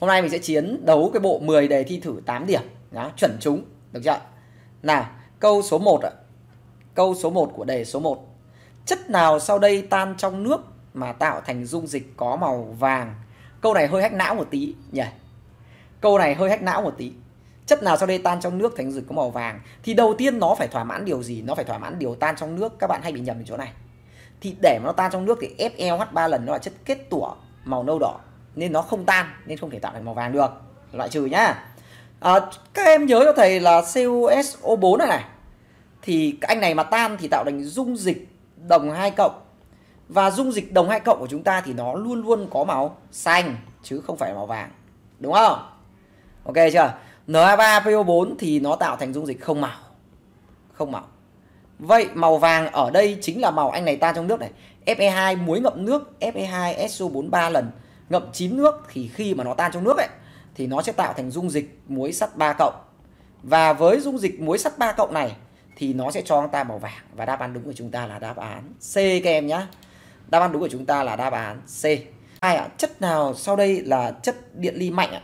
Hôm nay mình sẽ chiến đấu cái bộ 10 đề thi thử 8 điểm đó, chuẩn chúng, được chưa? Nào, câu số 1 ạ. Câu số 1 của đề số 1. Chất nào sau đây tan trong nước mà tạo thành dung dịch có màu vàng? Câu này hơi hách não một tí nhỉ. Câu này hơi hách não một tí. Chất nào sau đây tan trong nước thành dung dịch có màu vàng? Thì đầu tiên nó phải thỏa mãn điều gì? Nó phải thỏa mãn điều tan trong nước. Các bạn hay bị nhầm ở chỗ này. Thì để mà nó tan trong nước thì FeOH 3 lần nó là chất kết tủa màu nâu đỏ nên nó không tan nên không thể tạo thành màu vàng được. Loại trừ nhá. À, các em nhớ cho thầy là CuSO4 này này. Thì anh này mà tan thì tạo thành dung dịch đồng 2 cộng. Và dung dịch đồng 2 cộng của chúng ta thì nó luôn luôn có màu xanh chứ không phải màu vàng. Đúng không? Ok chưa? Na3PO4 thì nó tạo thành dung dịch không màu. Không màu. Vậy màu vàng ở đây chính là màu anh này tan trong nước này. Fe2 muối ngậm nước Fe2 SO4 3 lần ngậm chín nước thì khi mà nó tan trong nước ấy thì nó sẽ tạo thành dung dịch muối sắt 3 cộng. Và với dung dịch muối sắt 3 cộng này thì nó sẽ cho chúng ta màu vàng và đáp án đúng của chúng ta là đáp án C các em nhé. Đáp án đúng của chúng ta là đáp án C. Hai ạ, chất nào sau đây là chất điện ly mạnh ạ?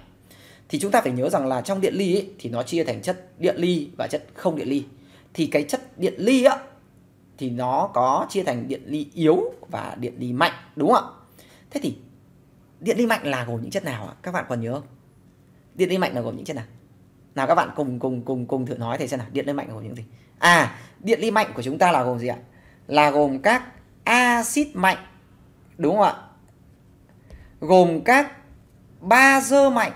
Thì chúng ta phải nhớ rằng là trong điện ly ấy, thì nó chia thành chất điện ly và chất không điện ly. Thì cái chất điện ly á thì nó có chia thành điện ly yếu và điện ly mạnh đúng không ạ? Thế thì điện ly mạnh là gồm những chất nào ạ? Các bạn còn nhớ không? Điện ly mạnh là gồm những chất nào? Nào các bạn cùng cùng cùng cùng thử nói thầy xem nào, điện ly mạnh là gồm những gì? À, điện ly mạnh của chúng ta là gồm gì ạ? Là gồm các axit mạnh. Đúng không ạ? Gồm các bazơ mạnh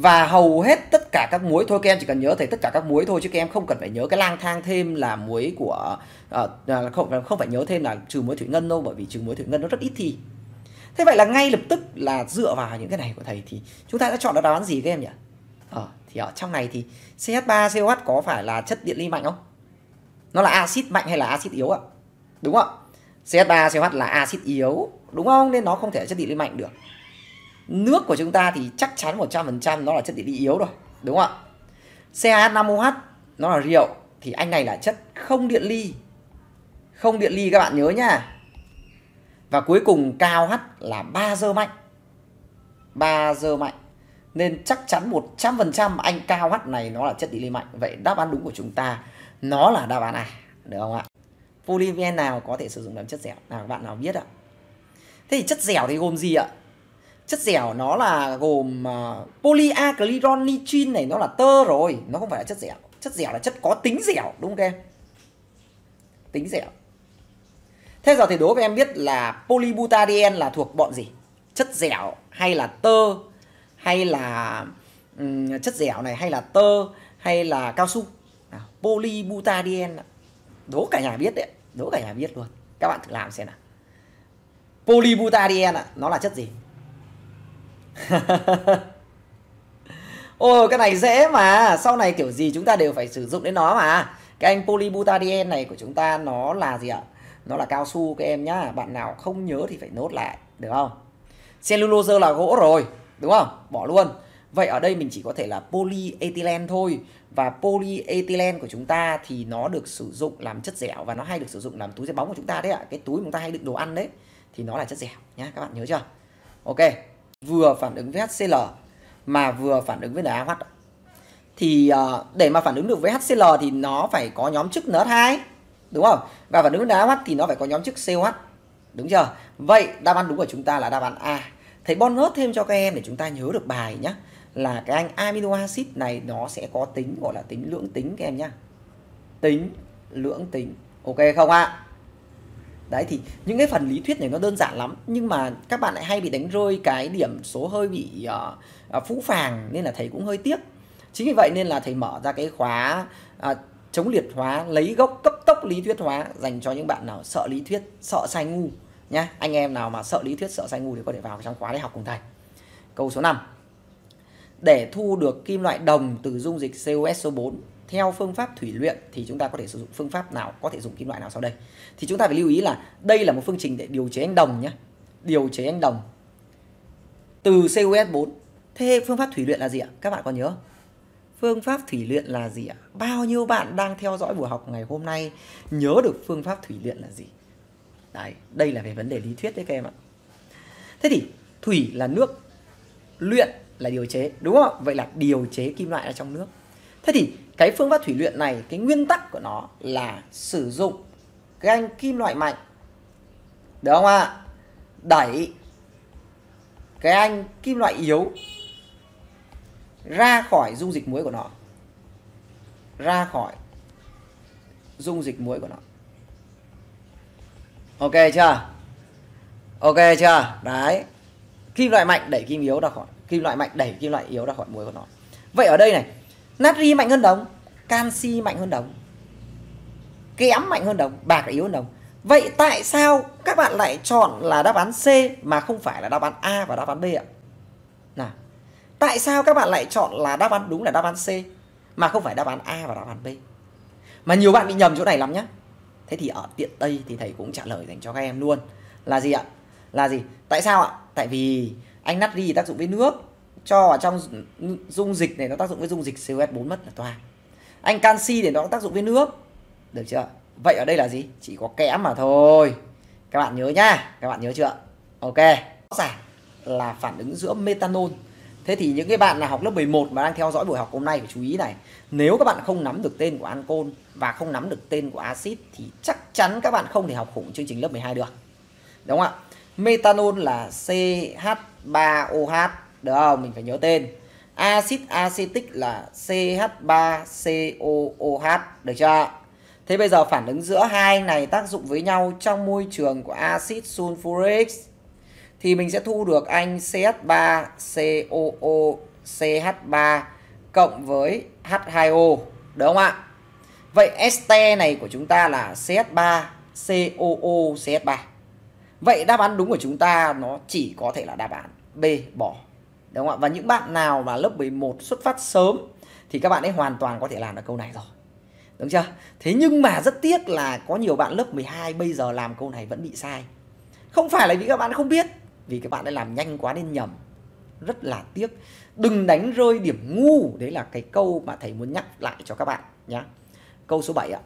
và hầu hết tất cả các muối thôi các em chỉ cần nhớ thầy tất cả các muối thôi chứ các em không cần phải nhớ cái lang thang thêm là muối của uh, không không phải nhớ thêm là trừ muối thủy ngân đâu bởi vì trừ muối thủy ngân nó rất ít thì thế vậy là ngay lập tức là dựa vào những cái này của thầy thì chúng ta đã chọn được đáp án gì các em nhỉ? Ờ, thì ở trong này thì CH3COH có phải là chất điện ly mạnh không? Nó là axit mạnh hay là axit yếu ạ? Đúng không CH3COH là axit yếu đúng không? Nên nó không thể là chất điện ly mạnh được nước của chúng ta thì chắc chắn 100% nó là chất điện lý yếu rồi, đúng không ạ? CH5OH nó là rượu, thì anh này là chất không điện ly. Không điện ly các bạn nhớ nhá và cuối cùng cao H là ba dơ mạnh. Ba dơ mạnh. Nên chắc chắn 100% anh cao H này nó là chất điện ly mạnh. Vậy đáp án đúng của chúng ta, nó là đáp án A, được không ạ? Polyven nào có thể sử dụng làm chất dẻo? Nào, các bạn nào biết ạ? Thế thì chất dẻo thì gồm gì ạ? Chất dẻo nó là gồm ờ, uh, polyacrylon nitrin này nó là tơ rồi. Nó không phải là chất dẻo. Chất dẻo là chất có tính dẻo đúng không em? Tính dẻo. Thế giờ thì đố các em biết là polybutadien là thuộc bọn gì? Chất dẻo hay là tơ? Hay là um, chất dẻo này hay là tơ? Hay là cao su? Nào, polybutadien đố cả nhà biết đấy đố cả nhà biết luôn. Các bạn thử làm xem nào. Polybutadien nó là chất gì? Ôi, cái này dễ mà. Sau này kiểu gì chúng ta đều phải sử dụng đến nó mà. Cái anh polybutadien này của chúng ta Nó là gì ạ? Nó là cao su các em nhá. Bạn nào không nhớ thì phải nốt lại, Được không? Cellulose là gỗ rồi, Đúng không? Bỏ luôn. Vậy ở đây mình chỉ có thể là polyethylene thôi. Và polyethylene của chúng ta Thì nó được sử dụng làm chất dẻo Và nó hay được sử dụng làm túi giấy bóng của chúng ta đấy ạ. Cái túi chúng ta hay đựng đồ ăn đấy, Thì nó là chất dẻo nhá. Các bạn nhớ chưa? Ok vừa phản ứng với HCl mà vừa phản ứng với NaOH thì uh, để mà phản ứng được với HCl thì nó phải có nhóm chức NH2 đúng không? Và phản ứng với NaOH thì nó phải có nhóm chức COH đúng chưa? Vậy đáp án đúng của chúng ta là đáp án A. Thầy bonus thêm cho các em để chúng ta nhớ được bài nhé là cái anh amino acid này nó sẽ có tính gọi là tính lưỡng tính các em nhá. Tính lưỡng tính ok không ạ? à? Đấy thì những cái phần lý thuyết này nó đơn giản lắm nhưng mà các bạn lại hay bị đánh rơi cái điểm số hơi bị uh, phũ phàng nên là thầy cũng hơi tiếc. Chính vì vậy nên là thầy mở ra cái khóa uh, chống liệt hóa lấy gốc cấp tốc lý thuyết hóa dành cho những bạn nào sợ lý thuyết sợ sai ngu nhá. Anh em nào mà sợ lý thuyết sợ sai ngu thì có thể vào trong khóa để học cùng thầy. Câu số 5 để thu được kim loại đồng từ dung dịch CuSO4 theo phương pháp thủy luyện thì chúng ta có thể sử dụng phương pháp nào, có thể dùng kim loại nào sau đây. Thì chúng ta phải lưu ý là đây là một phương trình để điều chế anh đồng nhé điều chế anh đồng từ CuS4 thế phương pháp thủy luyện là gì ạ? Các bạn còn nhớ phương pháp thủy luyện là gì ạ? Bao nhiêu bạn đang theo dõi buổi học ngày hôm nay, nhớ được phương pháp thủy luyện là gì? Đấy, đây là về vấn đề lý thuyết đấy các em ạ. Thế thì thủy là nước, luyện là điều chế, đúng không vậy là điều chế kim loại ở trong nước. Thế thì cái phương pháp thủy luyện này, cái nguyên tắc của nó là sử dụng cái anh kim loại mạnh. Được không ạ? Đẩy cái anh kim loại yếu ra khỏi dung dịch muối của nó. Ra khỏi dung dịch muối của nó. Ok chưa? Ok chưa? Đấy. Kim loại mạnh đẩy kim yếu ra khỏi, kim loại mạnh đẩy kim loại yếu ra khỏi muối của nó. Vậy ở đây này natri mạnh hơn đồng, canxi mạnh hơn đồng, kẽm mạnh hơn đồng, bạc yếu hơn đồng. Vậy tại sao các bạn lại chọn là đáp án C mà không phải là đáp án A và đáp án B ạ? Nào, tại sao các bạn lại chọn là đáp án đúng là đáp án C mà không phải đáp án A và đáp án B? Mà nhiều bạn bị nhầm chỗ này lắm nhá. Thế thì ở tiện tây thì thầy cũng trả lời dành cho các em luôn. Là gì ạ? Là gì? Tại sao ạ? Tại vì anh natri tác dụng với nước cho vào trong dung dịch này nó tác dụng với dung dịch COS4 mất là toa anh canxi để nó tác dụng với nước được chưa? Vậy ở đây là gì? Chỉ có kẽm mà thôi. Các bạn nhớ nhá các bạn nhớ chưa? Ok. Rõ ràng là phản ứng giữa methanol. Thế thì những cái bạn nào học lớp 11 mà đang theo dõi buổi học hôm nay phải chú ý này. Nếu các bạn không nắm được tên của ancol và không nắm được tên của axit thì chắc chắn các bạn không thể học khủng chương trình lớp 12 được. Đúng không ạ? Methanol là CH3OH, được không? Mình phải nhớ tên. Acid acetic là CH3COOH, được chưa? Thế bây giờ phản ứng giữa hai này tác dụng với nhau trong môi trường của axit sulfuric thì mình sẽ thu được anh CH3COOCH3 cộng với H2O đúng không ạ? Vậy este này của chúng ta là CH3COOCH3. Vậy đáp án đúng của chúng ta nó chỉ có thể là đáp án B bỏ. Đúng không ạ? Và những bạn nào mà lớp 11 xuất phát sớm thì các bạn ấy hoàn toàn có thể làm được câu này rồi. Đúng chưa? Thế nhưng mà rất tiếc là có nhiều bạn lớp 12 bây giờ làm câu này vẫn bị sai. Không phải là vì các bạn không biết, vì các bạn đã làm nhanh quá nên nhầm rất là tiếc đừng đánh rơi điểm ngu, đấy là cái câu mà thầy muốn nhắc lại cho các bạn nhé câu số 7 ạ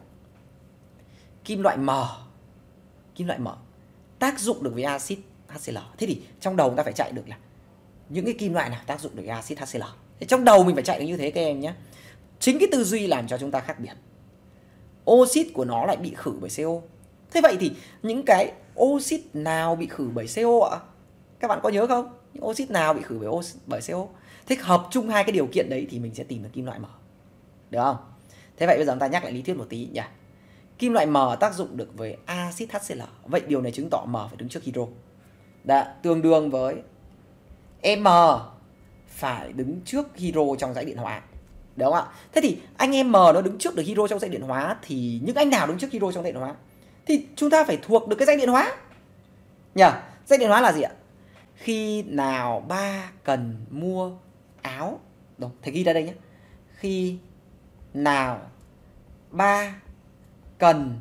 kim loại mờ kim loại mờ tác dụng được với axit HCl thế thì trong đầu ta phải chạy được là những cái kim loại nào tác dụng được axit HCl thế trong đầu mình phải chạy được như thế các em nhé. Chính cái tư duy làm cho chúng ta khác biệt. Oxit của nó lại bị khử bởi CO thế vậy thì những cái oxit nào bị khử bởi CO ạ? Các bạn có nhớ không? Những oxit nào bị khử bởi, oxit, bởi CO thế hợp chung hai cái điều kiện đấy thì mình sẽ tìm được kim loại mở được không? Thế vậy bây giờ chúng ta nhắc lại lý thuyết một tí nhỉ kim loại mờ tác dụng được với axit HCl vậy điều này chứng tỏ m phải đứng trước hydro. Đã tương đương với m ờ, phải đứng trước hero trong dãy điện hóa đúng không ạ? Thế thì anh em m nó đứng trước được hero trong dãy điện hóa thì những anh nào đứng trước hero trong dãy điện hóa thì chúng ta phải thuộc được cái dãy điện hóa nhỉ dãy điện hóa là gì ạ? Khi nào ba cần mua áo, đúng, thầy ghi ra đây nhé. Khi nào ba cần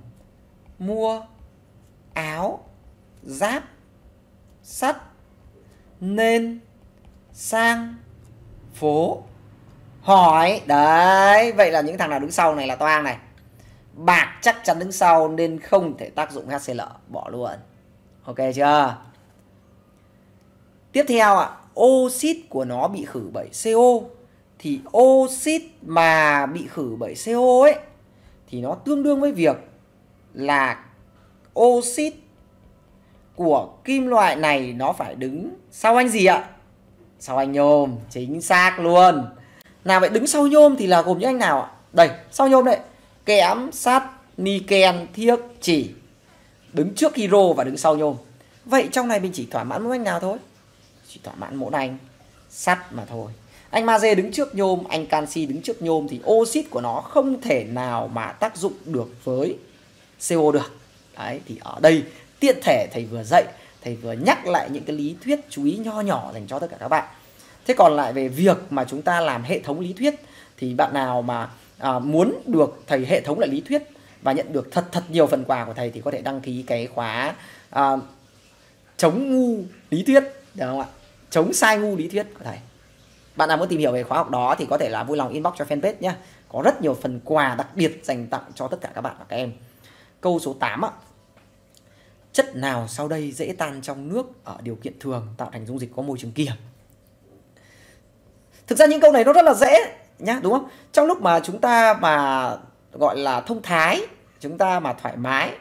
mua áo, giáp, sắt, nên sang phố. Hỏi đấy vậy là những thằng nào đứng sau này là toang này? Bạc chắc chắn đứng sau nên không thể tác dụng HCl. Bỏ luôn. Ok chưa? Tiếp theo ạ, oxit của nó bị khử bởi CO thì oxit mà bị khử bởi CO ấy thì nó tương đương với việc là oxit của kim loại này nó phải đứng sau anh gì ạ? Sau anh nhôm, chính xác luôn. Nào vậy đứng sau nhôm thì là gồm những anh nào ạ? Đây, sau nhôm đấy, Kẽm, sắt, niken, thiếc, chỉ. Đứng trước hiro và đứng sau nhôm. Vậy trong này mình chỉ thỏa mãn mỗi anh nào thôi? chỉ thỏa mãn mỗi anh sắt mà thôi anh magie đứng trước nhôm anh canxi đứng trước nhôm thì oxit của nó không thể nào mà tác dụng được với CO được đấy thì ở đây tiện thể thầy vừa dạy thầy vừa nhắc lại những cái lý thuyết chú ý nho nhỏ dành cho tất cả các bạn. Thế còn lại về việc mà chúng ta làm hệ thống lý thuyết thì bạn nào mà à, muốn được thầy hệ thống lại lý thuyết và nhận được thật thật nhiều phần quà của thầy thì có thể đăng ký cái khóa à, chống ngu lý thuyết được không ạ? Chống sai ngu lý thuyết của thầy. Bạn nào muốn tìm hiểu về khóa học đó thì có thể là vui lòng inbox cho fanpage nhé có rất nhiều phần quà đặc biệt dành tặng cho tất cả các bạn và các em. Câu số 8 ạ chất nào sau đây dễ tan trong nước ở điều kiện thường, tạo thành dung dịch có môi trường kiềm thực ra những câu này nó rất là dễ nhá, đúng không? Trong lúc mà chúng ta mà gọi là thông thái, chúng ta mà thoải mái,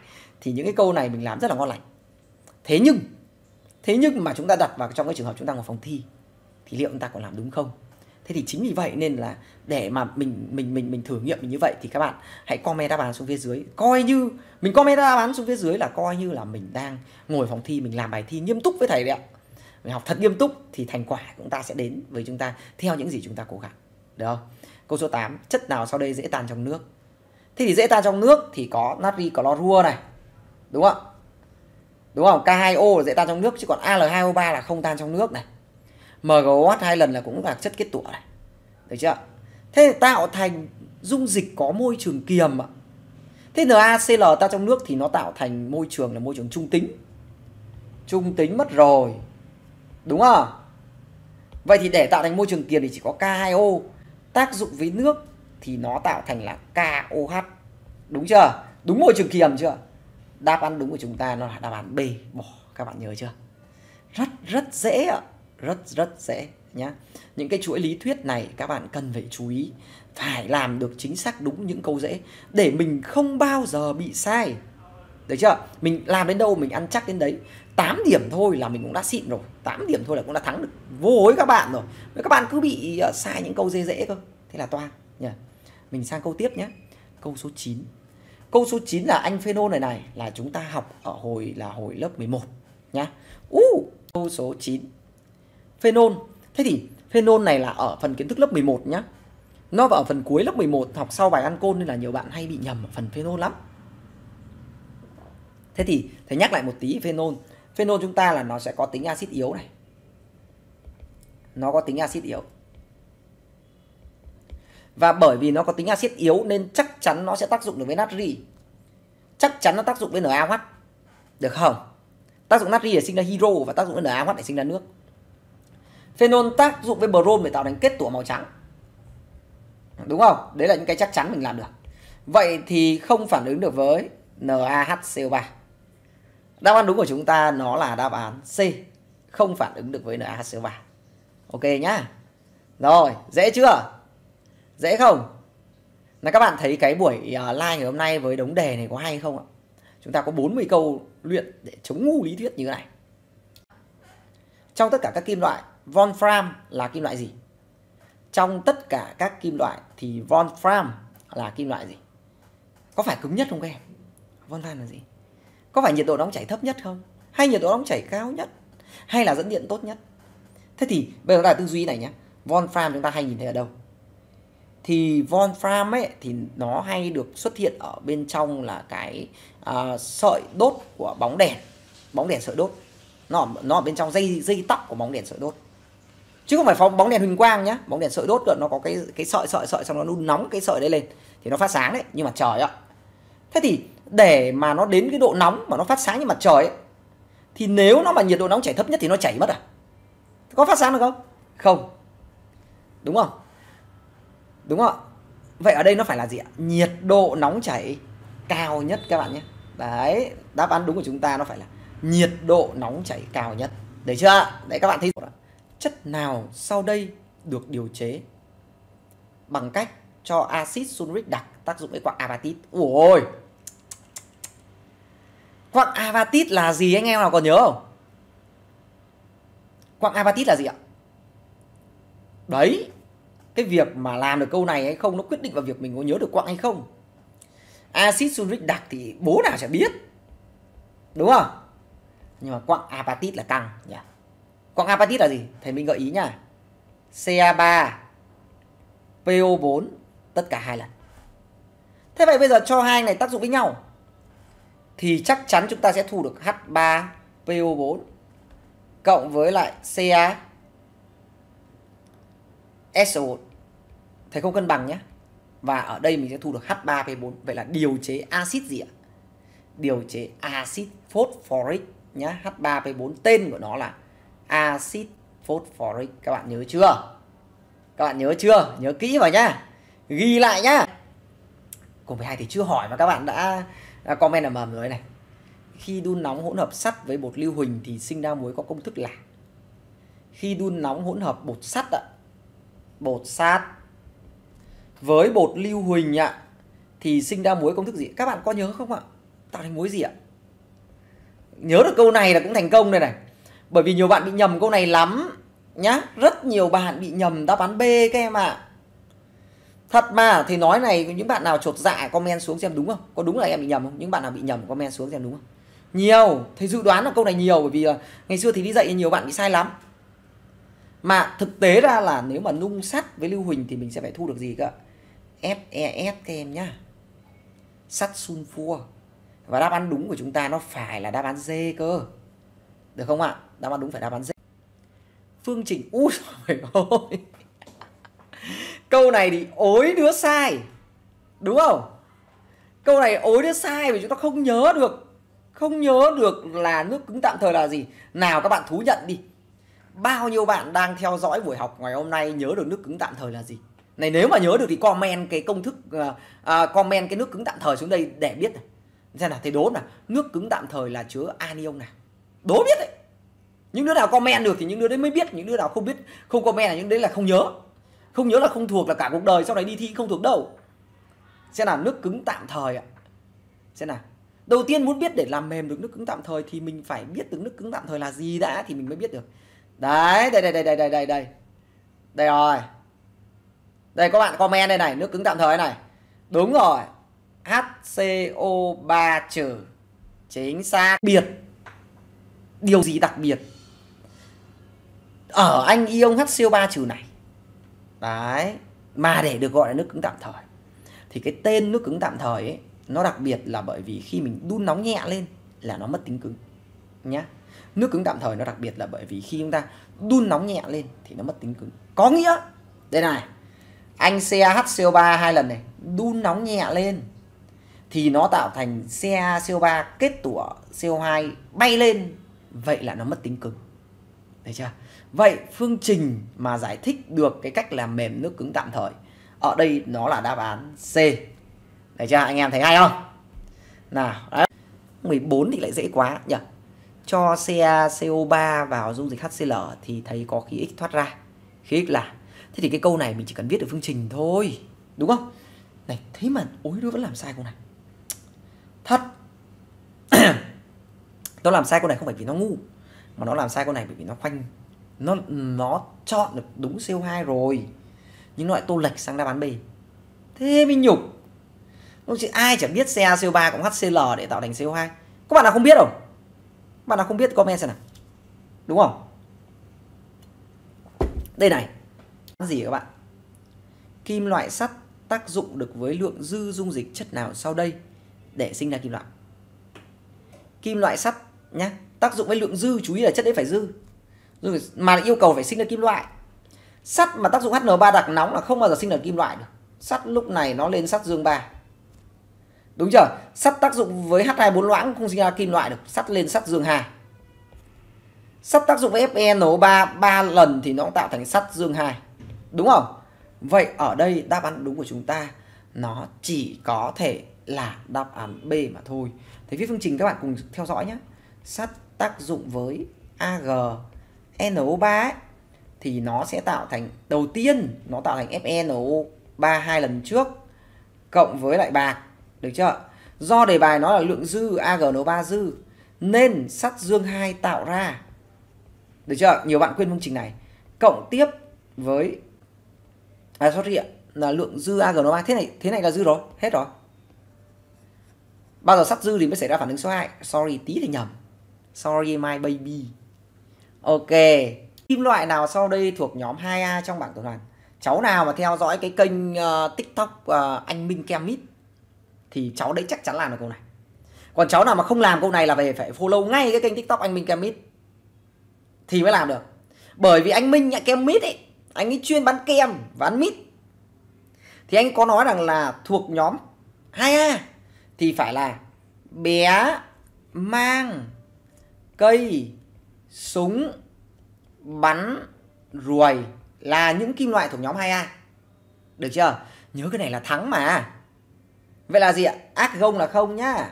thì những cái câu này mình làm rất là ngon lành. Thế nhưng thế nhưng mà chúng ta đặt vào trong cái trường hợp chúng ta ngồi phòng thi, thì liệu chúng ta còn làm đúng không? Thế thì chính vì vậy nên là để mà mình mình mình mình thử nghiệm như vậy thì các bạn hãy comment đáp án xuống phía dưới. Coi như, mình comment đáp án xuống phía dưới là coi như là mình đang ngồi phòng thi, mình làm bài thi nghiêm túc với thầy đấy ạ. Mình học thật nghiêm túc thì thành quả chúng ta sẽ đến với chúng ta theo những gì chúng ta cố gắng. Được không? Câu số 8 chất nào sau đây dễ tan trong nước? Thế thì dễ tan trong nước thì có natri clorua này. Đúng không đúng không? K2O là dễ tan trong nước, chứ còn Al2O3 là không tan trong nước này. MW hai lần là cũng là chất kết tủa này. Được chưa? Thế tạo thành dung dịch có môi trường kiềm ạ. Thế NaCl ta trong nước thì nó tạo thành môi trường là môi trường trung tính. Trung tính mất rồi. Đúng không? Vậy thì để tạo thành môi trường kiềm thì chỉ có K2O tác dụng với nước thì nó tạo thành là KOH đúng chưa? Đúng môi trường kiềm chưa? Đáp án đúng của chúng ta nó là đáp án B. Bỏ các bạn nhớ chưa? Rất rất dễ ạ rất rất dễ nhá. Những cái chuỗi lý thuyết này các bạn cần phải chú ý phải làm được chính xác đúng những câu dễ để mình không bao giờ bị sai. Được chưa? Mình làm đến đâu mình ăn chắc đến đấy. 8 điểm thôi là mình cũng đã xịn rồi. 8 điểm thôi là cũng đã thắng được vô hối các bạn rồi. Các bạn cứ bị ờ, sai những câu dễ dễ cơ. Thế là toan nhỉ mình sang câu tiếp nhé câu số 9 câu số 9 là anh phenol này này là chúng ta học ở hồi là hồi lớp 11 nhá. Uh, câu số 9 phenol. Thế thì phenol này là ở phần kiến thức lớp 11 nhá. Nó vào ở phần cuối lớp 11 học sau bài ăn côn nên là nhiều bạn hay bị nhầm ở phần phenol lắm. Thế thì, thầy nhắc lại một tí phenol. Phenol chúng ta là nó sẽ có tính axit yếu này. Nó có tính axit yếu. Và bởi vì nó có tính axit yếu nên chắc chắn nó sẽ tác dụng được với natri. Chắc chắn nó tác dụng với NaOH được không? Tác dụng natri để sinh ra hydro và tác dụng với NaOH để sinh ra nước phenol tác dụng với brom để tạo thành kết tủa màu trắng. Đúng không? Đấy là những cái chắc chắn mình làm được. Vậy thì không phản ứng được với NaHCO3 đáp án đúng của chúng ta nó là đáp án C. Không phản ứng được với NaHCO3 ok nhá. Rồi, dễ chưa? Dễ không? Là các bạn thấy cái buổi à, live ngày hôm nay với đống đề này có hay không ạ? Chúng ta có 40 câu luyện để chống ngu lý thuyết như thế này. Trong tất cả các kim loại Wolfram là kim loại gì? Trong tất cả các kim loại thì Wolfram là kim loại gì? Có phải cứng nhất không các em? Wolfram là gì? Có phải nhiệt độ nóng chảy thấp nhất không? Hay nhiệt độ nóng chảy cao nhất? Hay là dẫn điện tốt nhất? Thế thì bây giờ chúng ta tư duy này nhé. Wolfram chúng ta hay nhìn thấy ở đâu? Thì Wolfram ấy thì nó hay được xuất hiện ở bên trong là cái uh, sợi đốt của bóng đèn, bóng đèn sợi đốt. Nó nó ở bên trong dây dây tóc của bóng đèn sợi đốt chứ không phải phóng bóng đèn huỳnh quang nhá. Bóng đèn sợi đốt nó có cái cái sợi sợi sợi xong nó đun nóng cái sợi đấy lên thì nó phát sáng đấy như mặt trời ạ. Thế thì để mà nó đến cái độ nóng mà nó phát sáng như mặt trời ấy, thì nếu nó mà nhiệt độ nóng chảy thấp nhất thì nó chảy mất à? Có phát sáng được không? Không. Đúng không? Đúng không vậy ở đây nó phải là gì ạ? Nhiệt độ nóng chảy cao nhất các bạn nhé. Đấy đáp án đúng của chúng ta nó phải là nhiệt độ nóng chảy cao nhất. Được chưa? Đấy các bạn thấy chất nào sau đây được điều chế bằng cách cho axit sulfuric đặc tác dụng với quặng apatit. Ôi. Quặng apatit là gì anh em nào còn nhớ không? Quặng apatit là gì ạ? Đấy, cái việc mà làm được câu này hay không nó quyết định vào việc mình có nhớ được quặng hay không. Axit sulfuric đặc thì bố nào chả biết. Đúng không? Nhưng mà quặng apatit là căng nhỉ. Yeah. Quặng apatit là gì? Thầy mình gợi ý nha. Ca3 PO4 tất cả hai lần. Thế vậy bây giờ cho hai này tác dụng với nhau thì chắc chắn chúng ta sẽ thu được H3 PO4 cộng với lại Ca SO4. Thầy không cân bằng nhé. Và ở đây mình sẽ thu được H3P4. Vậy là điều chế axit gì ạ? Điều chế axit phosphoric nhá, H3P4 tên của nó là axit phosphoric. Các bạn nhớ chưa? Các bạn nhớ chưa? Nhớ kỹ vào nhá. Ghi lại nhá. Cùng với hai thì chưa hỏi mà các bạn đã, đã comment ở mầm rồi này. Khi đun nóng hỗn hợp sắt với bột lưu huỳnh thì sinh ra muối có công thức là. Khi đun nóng hỗn hợp bột sắt ạ. Bột sắt. Với bột lưu huỳnh ạ thì sinh ra muối công thức gì? Các bạn có nhớ không ạ? Tạo thành muối gì ạ? Nhớ được câu này là cũng thành công đây này bởi vì nhiều bạn bị nhầm câu này lắm nhá. Rất nhiều bạn bị nhầm đáp án B các em ạ. À. thật mà, thì nói này, những bạn nào chột dạ comment xuống xem đúng không? Có đúng là em bị nhầm không? Những bạn nào bị nhầm comment xuống xem đúng không? Nhiều. Thầy dự đoán là câu này nhiều, bởi vì ờ, ngày xưa thì đi dạy nhiều bạn bị sai lắm. Mà thực tế ra là nếu mà nung sắt với lưu huỳnh thì mình sẽ phải thu được gì cơ? FES các em nhá. Sắt sunfua và đáp án đúng của chúng ta nó phải là đáp án D cơ. Được không ạ? Đáp án đúng phải đáp án Z. Phương trình u rồi ôi. Câu này thì ối đứa sai đúng không? Câu này ối đứa sai vì chúng ta không nhớ được không nhớ được là nước cứng tạm thời là gì. Nào các bạn thú nhận đi. Bao nhiêu bạn đang theo dõi buổi học ngày hôm nay nhớ được nước cứng tạm thời là gì? Này nếu mà nhớ được thì comment cái công thức uh, uh, comment cái nước cứng tạm thời xuống đây để biết này. Xem nào thầy đố là nước cứng tạm thời là chứa anion nào? Đố biết đấy những đứa nào comment được thì những đứa đấy mới biết, những đứa nào không biết, không comment là những đấy là không nhớ. Không nhớ là không thuộc là cả cuộc đời, sau này đi thi không thuộc đâu. Xem nào, nước cứng tạm thời ạ. Xem nào. Đầu tiên muốn biết để làm mềm được nước cứng tạm thời thì mình phải biết được nước cứng tạm thời là gì đã thì mình mới biết được. Đấy, đây đây đây đây đây đây đây. Đây rồi. Đây, các bạn comment đây này, nước cứng tạm thời này. Đúng rồi. HCO3 trừ. Chính xác. Biệt. Điều gì đặc biệt? Ở anh ion HCO3 trừ này. Đấy, mà để được gọi là nước cứng tạm thời. Thì cái tên nước cứng tạm thời ấy, nó đặc biệt là bởi vì khi mình đun nóng nhẹ lên là nó mất tính cứng, nhá. Nước cứng tạm thời nó đặc biệt là bởi vì khi chúng ta đun nóng nhẹ lên thì nó mất tính cứng. Có nghĩa, đây này, anh CaHCO3 hai lần này, đun nóng nhẹ lên thì nó tạo thành CaCO3 kết tủa CO2 bay lên, vậy là nó mất tính cứng. Thấy chưa? Vậy phương trình mà giải thích được cái cách làm mềm nước cứng tạm thời, ở đây nó là đáp án C. Đấy chưa? Anh em thấy hay không? Nào, đấy. 14 thì lại dễ quá nhỉ? Cho CaCO3 vào dung dịch HCl thì thấy có khí X thoát ra. Khí X là thế thì cái câu này mình chỉ cần viết được phương trình thôi, đúng không? Này, thế mà ối đứa vẫn làm sai câu này. Thật. Nó làm sai câu này không phải vì nó ngu, mà nó làm sai câu này bởi vì nó khoanh nó nó chọn được đúng CO2 rồi. Nhưng nó lại tô lệch sang đáp án B. Thế mới nhục không chứ ai chẳng biết xe CO3 cũng HCl để tạo thành CO2 các bạn nào không biết không? Bạn nào không biết comment xem nào. Đúng không? Đây này gì các bạn? Kim loại sắt tác dụng được với lượng dư dung dịch chất nào sau đây để sinh ra kim loại? Kim loại sắt nhá, tác dụng với lượng dư chú ý là chất đấy phải dư mà yêu cầu phải sinh ra kim loại. Sắt mà tác dụng HN3 đặc nóng là không bao giờ sinh ra kim loại được. Sắt lúc này nó lên sắt dương 3 đúng chưa? Sắt tác dụng với H24 loãng không sinh ra kim loại được. Sắt lên sắt dương 2 sắt tác dụng với FeNO3 3 lần thì nó tạo thành sắt dương 2 đúng không? Vậy ở đây đáp án đúng của chúng ta, nó chỉ có thể là đáp án B mà thôi. Thế viết phương trình các bạn cùng theo dõi nhé. Sắt tác dụng với ag NO3 ấy, thì nó sẽ tạo thành đầu tiên nó tạo thành FeNO3 hai lần trước cộng với lại bạc được chưa? Do đề bài nó là lượng dư AgNO3 dư nên sắt dương 2 tạo ra được chưa? Nhiều bạn quên phương trình này. Cộng tiếp với à sorry ạ là lượng dư AgNO3 thế này thế này là dư rồi hết rồi. Bao giờ sắt dư thì mới xảy ra phản ứng số 2 sorry tí thì nhầm. Sorry my baby ok. Kim loại nào sau đây thuộc nhóm 2A trong bảng tuần hoàn cháu nào mà theo dõi cái kênh uh, tiktok uh, anh Minh Kemit thì cháu đấy chắc chắn làm được câu này. Còn cháu nào mà không làm câu này là về phải follow ngay cái kênh tiktok anh Minh Kemit thì mới làm được. Bởi vì anh Minh nhận kem mít ấy anh ấy chuyên bán kem và ăn mít. Thì anh có nói rằng là thuộc nhóm 2A thì phải là bé mang cây súng, bắn, ruồi là những kim loại thuộc nhóm 2A được chưa? Nhớ cái này là thắng mà. Vậy là gì ạ? Ác gông là không nhá.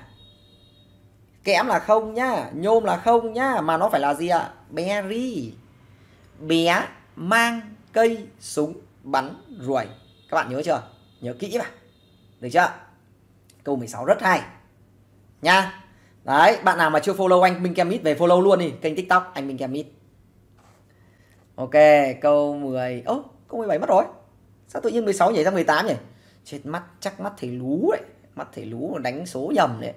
Kẽm là không nhá. Nhôm là không nhá. Mà nó phải là gì ạ? Berry bé mang cây súng, bắn, ruồi. Các bạn nhớ chưa? Nhớ kỹ vào được chưa? Câu 16 rất hay. Nha đấy, bạn nào mà chưa follow anh Minh Kemit về follow luôn đi, kênh tiktok, anh Minh Kemit ok, câu 10 ố câu 17 mất rồi. Sao tự nhiên 16 nhảy ra 18 nhỉ? Chết mắt, chắc mắt thầy lú đấy. Mắt thầy lú đánh số nhầm đấy.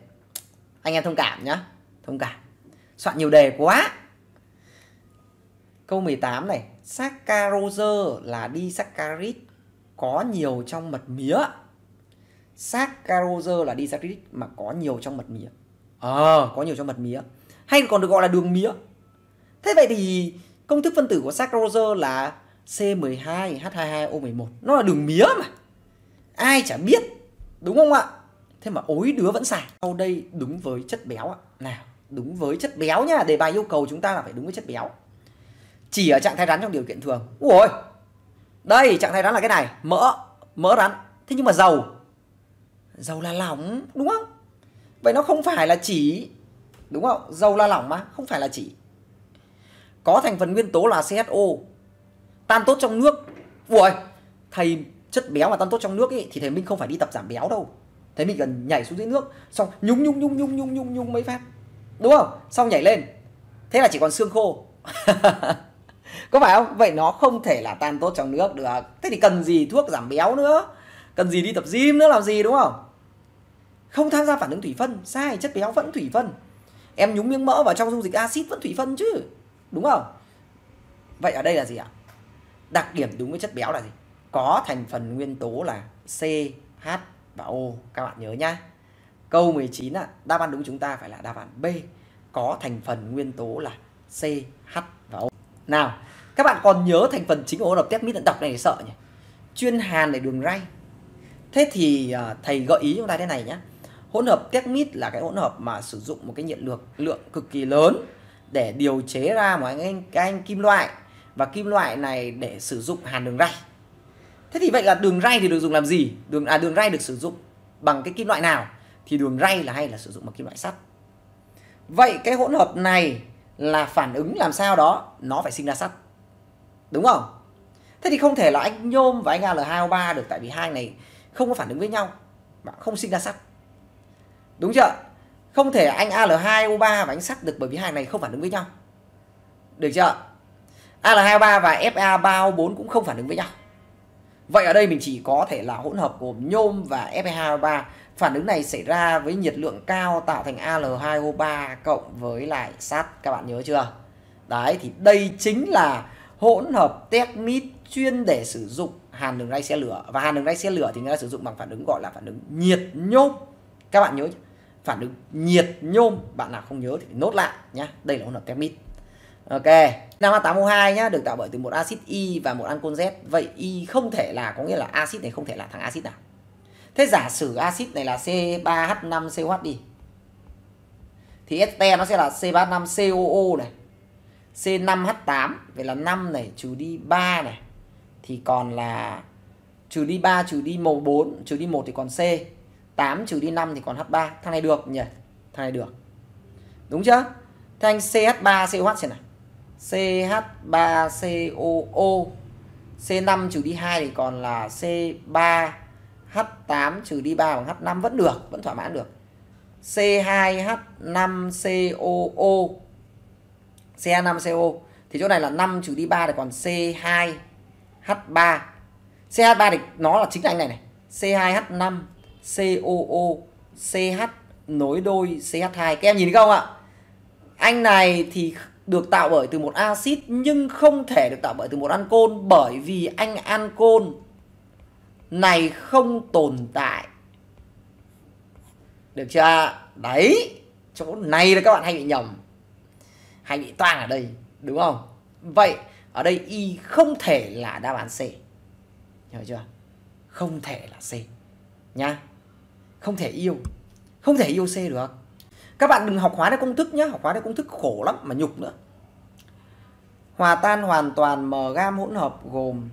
Anh em thông cảm nhá, thông cảm. Soạn nhiều đề quá. Câu 18 này, saccharose là disaccharide có nhiều trong mật mía. Saccharose là disaccharide mà có nhiều trong mật mía ờ à, có nhiều trong mật mía hay còn được gọi là đường mía thế vậy thì công thức phân tử của saccharose là C12H22O11 nó là đường mía mà. Ai chả biết đúng không ạ? Thế mà ối đứa vẫn xài. Sau đây đúng với chất béo ạ. Nào đúng với chất béo nhá. Đề bài yêu cầu chúng ta là phải đúng với chất béo. Chỉ ở trạng thái rắn trong điều kiện thường. Ui đây trạng thái rắn là cái này. Mỡ mỡ rắn. Thế nhưng mà dầu. Dầu là lỏng đúng không? Vậy nó không phải là chỉ đúng không? Dầu là lỏng mà không phải là chỉ. Có thành phần nguyên tố là CHO tan tốt trong nước. Ui thầy chất béo mà tan tốt trong nước ấy, thì thầy minh không phải đi tập giảm béo đâu. Thầy mình cần nhảy xuống dưới nước xong nhúng nhúng nhúng nhúng nhúng nhúng nhúng mấy phát. Đúng không? Xong nhảy lên. Thế là chỉ còn xương khô. Có phải không? Vậy nó không thể là tan tốt trong nước được. Thế thì cần gì thuốc giảm béo nữa? Cần gì đi tập gym nữa làm gì đúng không? Không tham gia phản ứng thủy phân. Sai chất béo vẫn thủy phân. Em nhúng miếng mỡ vào trong dung dịch axit vẫn thủy phân chứ. Đúng không? Vậy ở đây là gì ạ? Đặc điểm đúng với chất béo là gì? Có thành phần nguyên tố là C, H và O. Các bạn nhớ nhá. Câu 19 ạ đáp án đúng chúng ta phải là đáp án B. Có thành phần nguyên tố là C, H và O. Nào các bạn còn nhớ thành phần chính của hỗn hợp tép mít đọc này sợ nhỉ? Chuyên hàn để đường ray. Thế thì uh, thầy gợi ý chúng ta thế này nhé hỗn hợp tép mít là cái hỗn hợp mà sử dụng một cái nhiệt lượng lượng cực kỳ lớn để điều chế ra một anh, cái anh kim loại. Và kim loại này để sử dụng hàn đường ray. Thế thì vậy là đường ray thì được dùng làm gì? Đường à đường ray được sử dụng bằng cái kim loại nào? Thì đường ray là hay là sử dụng bằng kim loại sắt. Vậy cái hỗn hợp này là phản ứng làm sao đó? Nó phải sinh ra sắt. Đúng không? Thế thì không thể là anh nhôm và anh Al2O3 được tại vì hai này không có phản ứng với nhau. Mà không sinh ra sắt đúng chưa? Không thể anh Al2O3 và anh sắt được bởi vì hai này không phản ứng với nhau. Được chưa? Al2O3 và Fa3O4 cũng không phản ứng với nhau. Vậy ở đây mình chỉ có thể là hỗn hợp gồm nhôm và Fe2O3 phản ứng này xảy ra với nhiệt lượng cao tạo thành Al2O3 cộng với lại sắt các bạn nhớ chưa? Đấy, thì đây chính là hỗn hợp techmit chuyên để sử dụng hàn đường ray xe lửa. Và hàn đường ray xe lửa thì người ta sử dụng bằng phản ứng gọi là phản ứng nhiệt nhôm. Các bạn nhớ phản ứng nhiệt nhôm, bạn nào không nhớ thì nốt lại nhá. Đây là hỗn hợp temit ok, nam 8O2 nhá, được tạo bởi từ một axit Y và một ancol Z. Vậy Y không thể là, có nghĩa là axit này không thể là thằng axit nào. Thế giả sử axit này là C3H5COH đi. Thì este nó sẽ là C3H5COO này C5H8 vậy là 5 này trừ đi 3 này, thì còn là trừ đi 3 trừ đi màu 4 trừ đi 1 thì còn C. 8 trừ đi 5 thì còn H3 thằng này được nhỉ? Thằng này được. Đúng chưa? Thế anh CH3COH xem nào. CH3COO C5 trừ đi 2 thì còn là C3H8 trừ đi 3 bằng H5 vẫn được, vẫn thỏa mãn được. C2H5COO CH5CO thì chỗ này là 5 trừ đi 3 thì còn C2H3 CH3 thì nó là chính là anh này này. C2H5 COO CH nối đôi CH2 các em nhìn thấy không ạ? Anh này thì được tạo bởi từ một axit nhưng không thể được tạo bởi từ một ancol bởi vì anh ancol này không tồn tại. Được chưa? Đấy, chỗ này là các bạn hay bị nhầm, hay bị toang ở đây, đúng không? Vậy ở đây y không thể là đáp án c. Hiểu chưa? Không thể là c, nhá không thể yêu. Không thể yêu c được. Các bạn đừng học hóa ra công thức nhé học hóa ra công thức khổ lắm mà nhục nữa. Hòa tan hoàn toàn m gam hỗn hợp gồm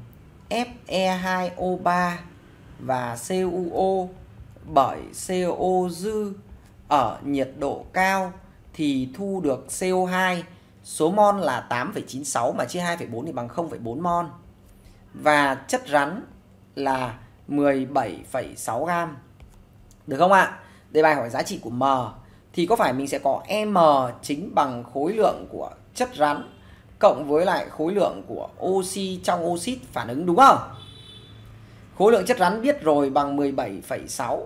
Fe2O3 và CuO bởi CO dư ở nhiệt độ cao thì thu được CO2 số mol là 8,96 mà chia 2,4 thì bằng 0,4 mol. Và chất rắn là 17,6 gam. Được không ạ? Đề bài hỏi giá trị của M thì có phải mình sẽ có M chính bằng khối lượng của chất rắn cộng với lại khối lượng của oxy trong oxit phản ứng đúng không? Khối lượng chất rắn biết rồi bằng 17,6.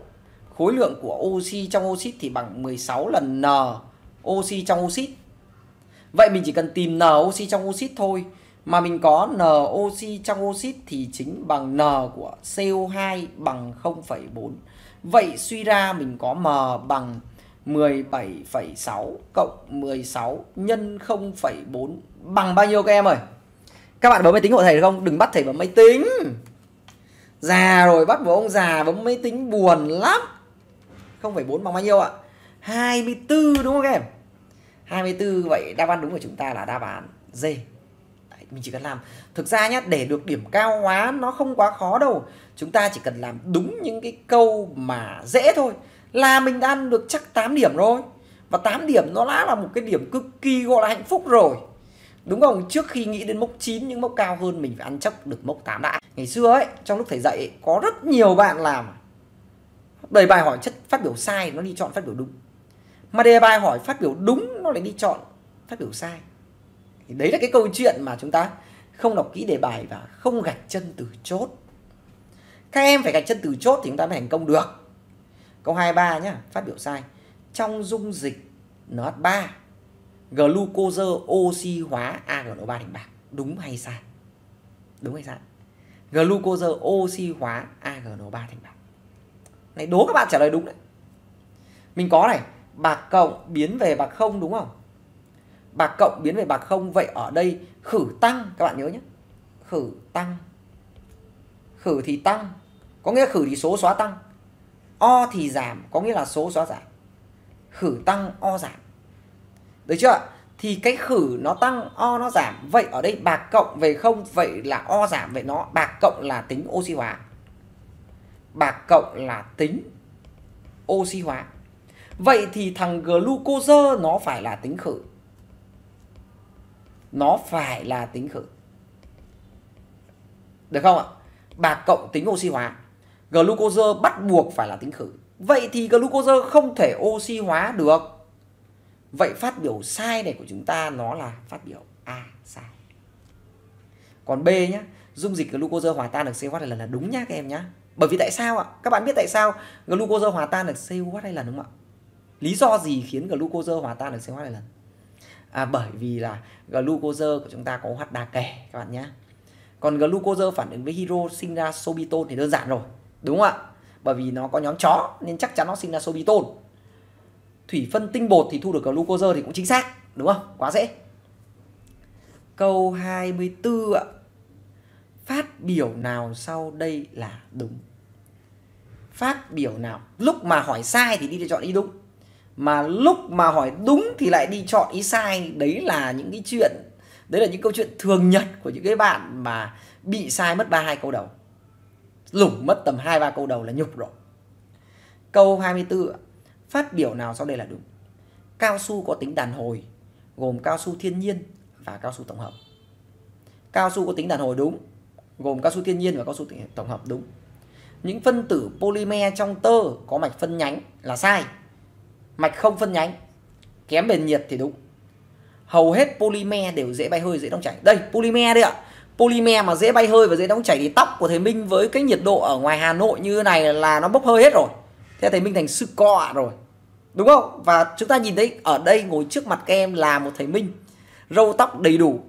Khối lượng của oxy trong oxit thì bằng 16 lần N oxy trong oxit. Vậy mình chỉ cần tìm N oxy trong oxit thôi. Mà mình có N oxy trong oxit thì chính bằng N của CO2 bằng 0,4. Vậy suy ra mình có M bằng 17,6 cộng 16 nhân 0,4 bằng bao nhiêu các em ơi? Các bạn bấm máy tính hộ thầy được không? Đừng bắt thầy bấm máy tính. Già rồi bắt bố ông già bấm máy tính buồn lắm. 0,4 bằng bao nhiêu ạ? 24 đúng không các em? 24 vậy đáp án đúng của chúng ta là đáp án D. Đấy, mình chỉ cần làm thực ra nhé để được điểm cao hóa nó không quá khó đâu chúng ta chỉ cần làm đúng những cái câu mà dễ thôi. Là mình đã ăn được chắc 8 điểm rồi. Và 8 điểm nó đã là một cái điểm cực kỳ gọi là hạnh phúc rồi. Đúng không? Trước khi nghĩ đến mốc 9 những mốc cao hơn mình phải ăn chắc được mốc 8 đã. Ngày xưa ấy trong lúc thầy dạy ấy, có rất nhiều bạn làm. Đầy bài hỏi chất phát biểu sai nó đi chọn phát biểu đúng. Mà đề bài hỏi phát biểu đúng nó lại đi chọn phát biểu sai. Thì đấy là cái câu chuyện mà chúng ta không đọc kỹ đề bài và không gạch chân từ chốt các em phải gạch chân từ chốt thì chúng ta mới thành công được. Câu 23 nhá, phát biểu sai. Trong dung dịch NH3 glucose oxy hóa AgNO3 thành bạc đúng hay sai? Đúng hay sai? Glucose oxy hóa AgNO3 thành bạc này, đố các bạn trả lời đúng đấy. Mình có này, bạc cộng biến về bạc không đúng không? Bạc cộng biến về bạc không, vậy ở đây khử tăng, các bạn nhớ nhé khử tăng. Khử thì tăng có nghĩa khử thì số xóa tăng, o thì giảm, có nghĩa là số xóa giảm. Khử tăng, o giảm. Được chưa thì cái khử nó tăng, o nó giảm. Vậy ở đây bạc cộng về không, vậy là o giảm vậy nó. Bạc cộng là tính oxy hóa. Bạc cộng là tính oxy hóa. Vậy thì thằng glucose nó phải là tính khử. Nó phải là tính khử. Được không ạ? Bạc cộng tính oxy hóa glucose bắt buộc phải là tính khử. Vậy thì glucose không thể oxy hóa được. Vậy phát biểu sai này của chúng ta nó là phát biểu a sai. Còn b nhé dung dịch glucose hòa tan được COH là là đúng nhá các em nhá. Bởi vì tại sao ạ? Các bạn biết tại sao glucose hòa tan được COH hay là đúng không ạ? Lý do gì khiến glucose hòa tan được COH hay lần à, bởi vì là glucose của chúng ta có OH đa kể các bạn nhé còn glucose phản ứng với hydro sinh ra sorbitol thì đơn giản rồi đúng không ạ? Bởi vì nó có nhóm chó, nên chắc chắn nó sinh ra sorbitol thủy phân tinh bột thì thu được glucose thì cũng chính xác, đúng không? Quá dễ. Câu 24 ạ. Phát biểu nào sau đây là đúng? Phát biểu nào? Lúc mà hỏi sai thì đi chọn ý đúng. Mà lúc mà hỏi đúng thì lại đi chọn ý sai. Đấy là những cái chuyện, đấy là những câu chuyện thường nhật của những cái bạn mà bị sai mất ba hai câu đầu lủng mất tầm hai, ba câu đầu là nhục rồi. Câu 24 phát biểu nào sau đây là đúng. Cao su có tính đàn hồi, gồm cao su thiên nhiên và cao su tổng hợp. Cao su có tính đàn hồi đúng, gồm cao su thiên nhiên và cao su tổng hợp đúng. Những phân tử polymer trong tơ có mạch phân nhánh là sai. Mạch không phân nhánh, kém bền nhiệt thì đúng. Hầu hết polymer đều dễ bay hơi, dễ nóng chảy. Đây, polymer đây ạ polymer mà dễ bay hơi và dễ nóng chảy thì tóc của thầy Minh với cái nhiệt độ ở ngoài Hà Nội như này là nó bốc hơi hết rồi. Thế thầy Minh thành sư cọ rồi. Đúng không? Và chúng ta nhìn thấy ở đây ngồi trước mặt các em là một thầy Minh râu tóc đầy đủ.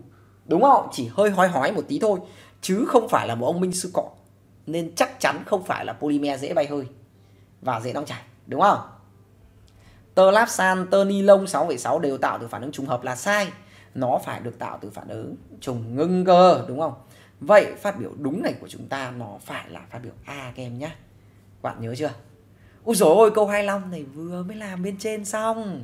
Đúng không? Chỉ hơi hói hói một tí thôi chứ không phải là một ông Minh sư cọ. Nên chắc chắn không phải là polymer dễ bay hơi và dễ nóng chảy. Đúng không? Tơ lapsan, tơ ni lông 6,6 đều tạo từ phản ứng trùng hợp là sai. Nó phải được tạo từ phản ứng trùng ngưng cơ, đúng không? Vậy phát biểu đúng này của chúng ta nó phải là phát biểu A các em nhé. Bạn nhớ chưa? Ui dồi ôi, câu 25 này vừa mới làm bên trên xong.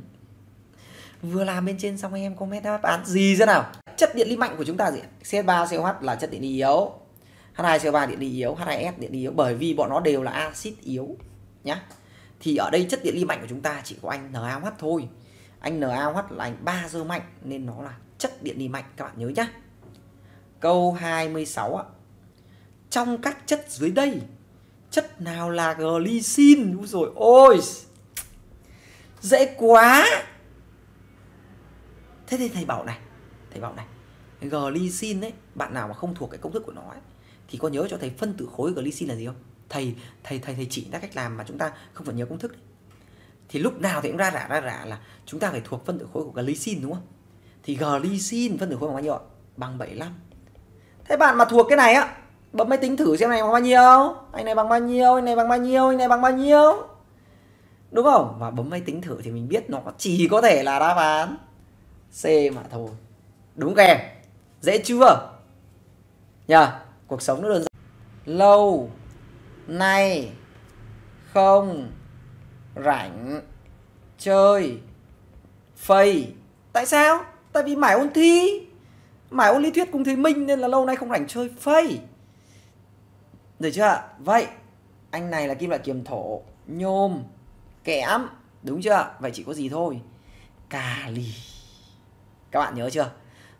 Vừa làm bên trên xong em comment đáp án gì thế nào? Chất điện lý mạnh của chúng ta gì? C3COH là chất điện lý yếu. H2CO3 điện lý yếu, H2S điện lý yếu bởi vì bọn nó đều là axit yếu nhá thì ở đây chất điện lý mạnh của chúng ta chỉ có anh NaOH thôi anh NaOH là anh bazơ mạnh nên nó là chất điện đi mạnh các bạn nhớ nhá. Câu 26 ạ. Trong các chất dưới đây, chất nào là glycine? Úi rồi ôi. Dễ quá. Thế thì thầy bảo này, thầy bảo này. Glycine ấy, bạn nào mà không thuộc cái công thức của nó ấy, thì có nhớ cho thầy phân tử khối glycine là gì không? Thầy thầy thầy thầy chỉ ra cách làm mà chúng ta không phải nhớ công thức đấy. Thì lúc nào thì cũng ra rả ra rả là chúng ta phải thuộc phân tử khối của glycine đúng không? Thì glycine phân tử khối bằng bao nhiêu ạ? Bằng 75. Thế bạn mà thuộc cái này á, bấm máy tính thử xem này bằng bao nhiêu? Anh này bằng bao nhiêu? Anh này bằng bao nhiêu? Anh này bằng bao nhiêu? Đúng không? Và bấm máy tính thử thì mình biết nó chỉ có thể là đáp án C mà thôi. Đúng các em? Dễ chưa? Nhờ, cuộc sống nó đơn giản. Lâu nay không rảnh. Chơi. Phây tại sao? Tại vì mãi ôn thi. Mãi ôn lý thuyết cùng thầy minh nên là lâu nay không rảnh chơi phây được chưa vậy, anh này là kim loại kiềm thổ, nhôm kẽm đúng chưa vậy chỉ có gì thôi? Kali các bạn nhớ chưa?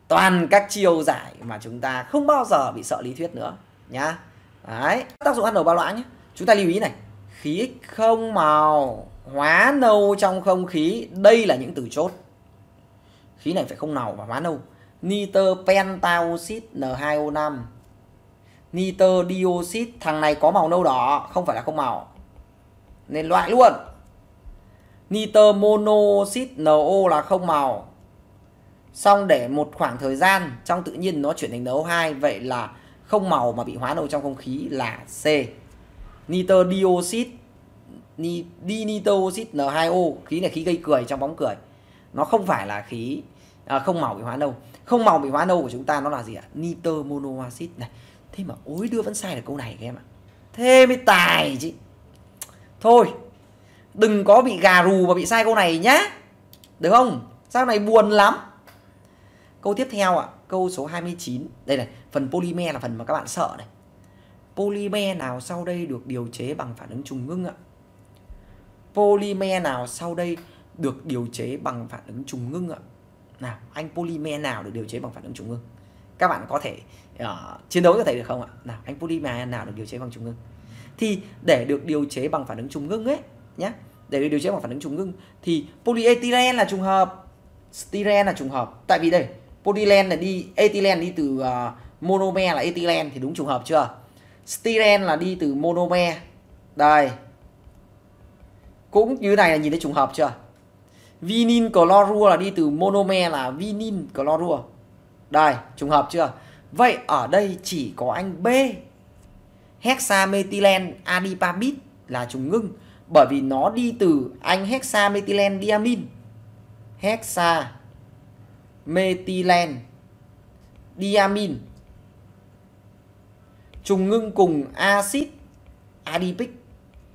Toàn các chiêu giải mà chúng ta không bao giờ bị sợ lý thuyết nữa, nhá. Đấy. Tác dụng ăn đầu ba loãng nhé chúng ta lưu ý này khí không màu, hóa nâu trong không khí. Đây là những từ chốt. Khí này phải không màu và hóa nâu. Nitơ pentaoxit N2O5 nitơ dioxit, thằng này có màu nâu đỏ, không phải là không màu. Nên loại luôn. Nitơ monoxit NO là không màu. Xong để một khoảng thời gian, trong tự nhiên nó chuyển thành NO2 vậy là không màu mà bị hóa nâu trong không khí là C nitơ dioxit ni, oxit N2O khí này khí gây cười trong bóng cười. Nó không phải là khí à, không màu bị hóa nâu không màu bị hóa nâu của chúng ta nó là gì ạ? Nitơ monoacid này. Thế mà ối đưa vẫn sai được câu này các em ạ. Thế mới tài chứ. Thôi đừng có bị gà rù và bị sai câu này nhá. Được không? Sao này buồn lắm. Câu tiếp theo ạ câu số 29 đây này phần polymer là phần mà các bạn sợ này polymer nào sau đây được điều chế bằng phản ứng trùng ngưng ạ? Polymer nào sau đây được điều chế bằng phản ứng trùng ngưng ạ? Nào anh polymer nào được điều chế bằng phản ứng trùng ngưng? Các bạn có thể uh, chiến đấu cho thầy được không ạ? Nào anh polymer nào được điều chế bằng trùng ngưng? Thì để được điều chế bằng phản ứng trùng ngưng ấy nhé để được điều chế bằng phản ứng trùng ngưng thì polyethylene là trùng hợp styrene là trùng hợp. Tại vì đây polyethylene là đi ethylene đi từ uh, monomer là ethylene thì đúng trùng hợp chưa? Styren là đi từ monomer. Đây. Cũng như này là nhìn thấy trùng hợp chưa? Vinin chlorua là đi từ monomer là vinin chlorua. Đây, trùng hợp chưa? Vậy ở đây chỉ có anh B. Hexamethylene adipamid là trùng ngưng, bởi vì nó đi từ anh hexamethylene diamin hexa methylene diamin trùng ngưng cùng axit adipic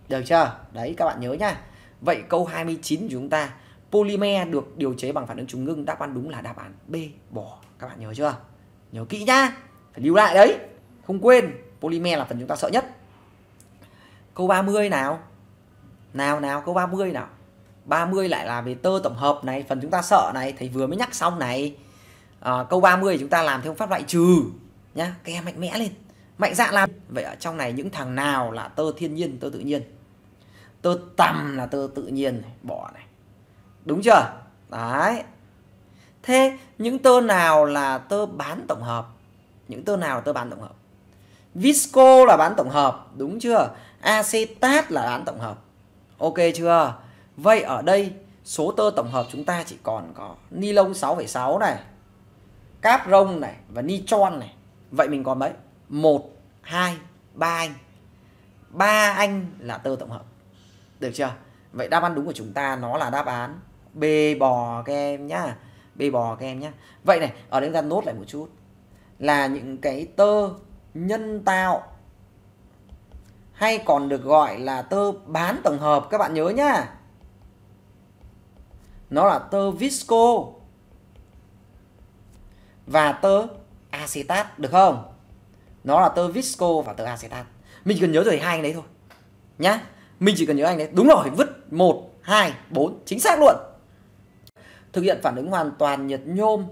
được chưa? Đấy các bạn nhớ nhá. Vậy câu 29 của chúng ta polymer được điều chế bằng phản ứng trùng ngưng đáp án đúng là đáp án B bỏ. Các bạn nhớ chưa? Nhớ kỹ nhá. Phải lưu lại đấy. Không quên, polymer là phần chúng ta sợ nhất. Câu 30 nào? Nào nào câu 30 nào. 30 lại là về tơ tổng hợp này, phần chúng ta sợ này, thầy vừa mới nhắc xong này. À, câu 30 chúng ta làm theo pháp loại trừ nhá, các em mạnh mẽ lên. Mạnh dạn làm. Vậy ở trong này những thằng nào là tơ thiên nhiên, tơ tự nhiên? tơ tằm là tơ tự nhiên này, bỏ này. Đúng chưa? Đấy. Thế những tơ nào là tơ bán tổng hợp? Những tơ nào là tơ bán tổng hợp? Visco là bán tổng hợp đúng chưa? Acetat là bán tổng hợp. Ok chưa? Vậy ở đây số tơ tổng hợp chúng ta chỉ còn có ni lông 6,6 này cáp rông này và nitron này. Vậy mình còn mấy? Một hai ba anh ba anh là tơ tổng hợp được chưa? Vậy đáp án đúng của chúng ta nó là đáp án B bò các em nhá. B bò các em nhá. Vậy này, ở đây chúng ta nốt lại một chút. Là những cái tơ nhân tạo hay còn được gọi là tơ bán tổng hợp các bạn nhớ nhá. Nó là tơ visco và tơ acetat được không? Nó là tơ visco và tơ acetat. Mình cần nhớ rồi hai anh đấy thôi. Nhá mình chỉ cần nhớ anh đấy đúng rồi vứt một hai bốn chính xác luôn thực hiện phản ứng hoàn toàn nhiệt nhôm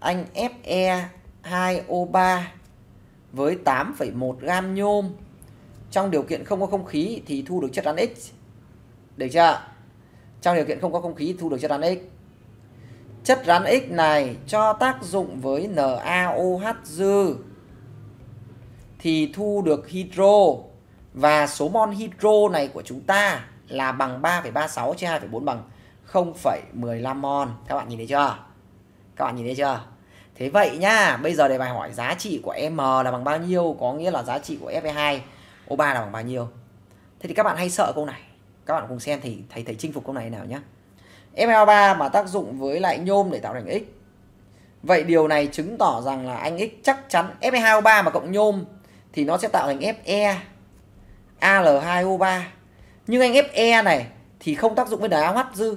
anh Fe2O3 với 8,1 gam nhôm trong điều kiện không có không khí thì thu được chất rắn X. Được chưa? Trong điều kiện không có không khí thu được chất rắn X. Chất rắn X này cho tác dụng với NaOH dư thì thu được hydro và số mol hydro này của chúng ta là bằng 3,36 chia 2,4 bằng 0,15 mol. Các bạn nhìn thấy chưa? Các bạn nhìn thấy chưa? Thế vậy nhá, bây giờ đề bài hỏi giá trị của M là bằng bao nhiêu? Có nghĩa là giá trị của Fe2 O3 là bằng bao nhiêu? Thế thì các bạn hay sợ câu này. Các bạn cùng xem thì thầy thầy chinh phục câu này nào nhé. Fe3 mà tác dụng với lại nhôm để tạo thành X. Vậy điều này chứng tỏ rằng là anh X chắc chắn Fe2O3 mà cộng nhôm thì nó sẽ tạo thành Fe Al2O3. Nhưng anh Fe này thì không tác dụng với NaOH dư.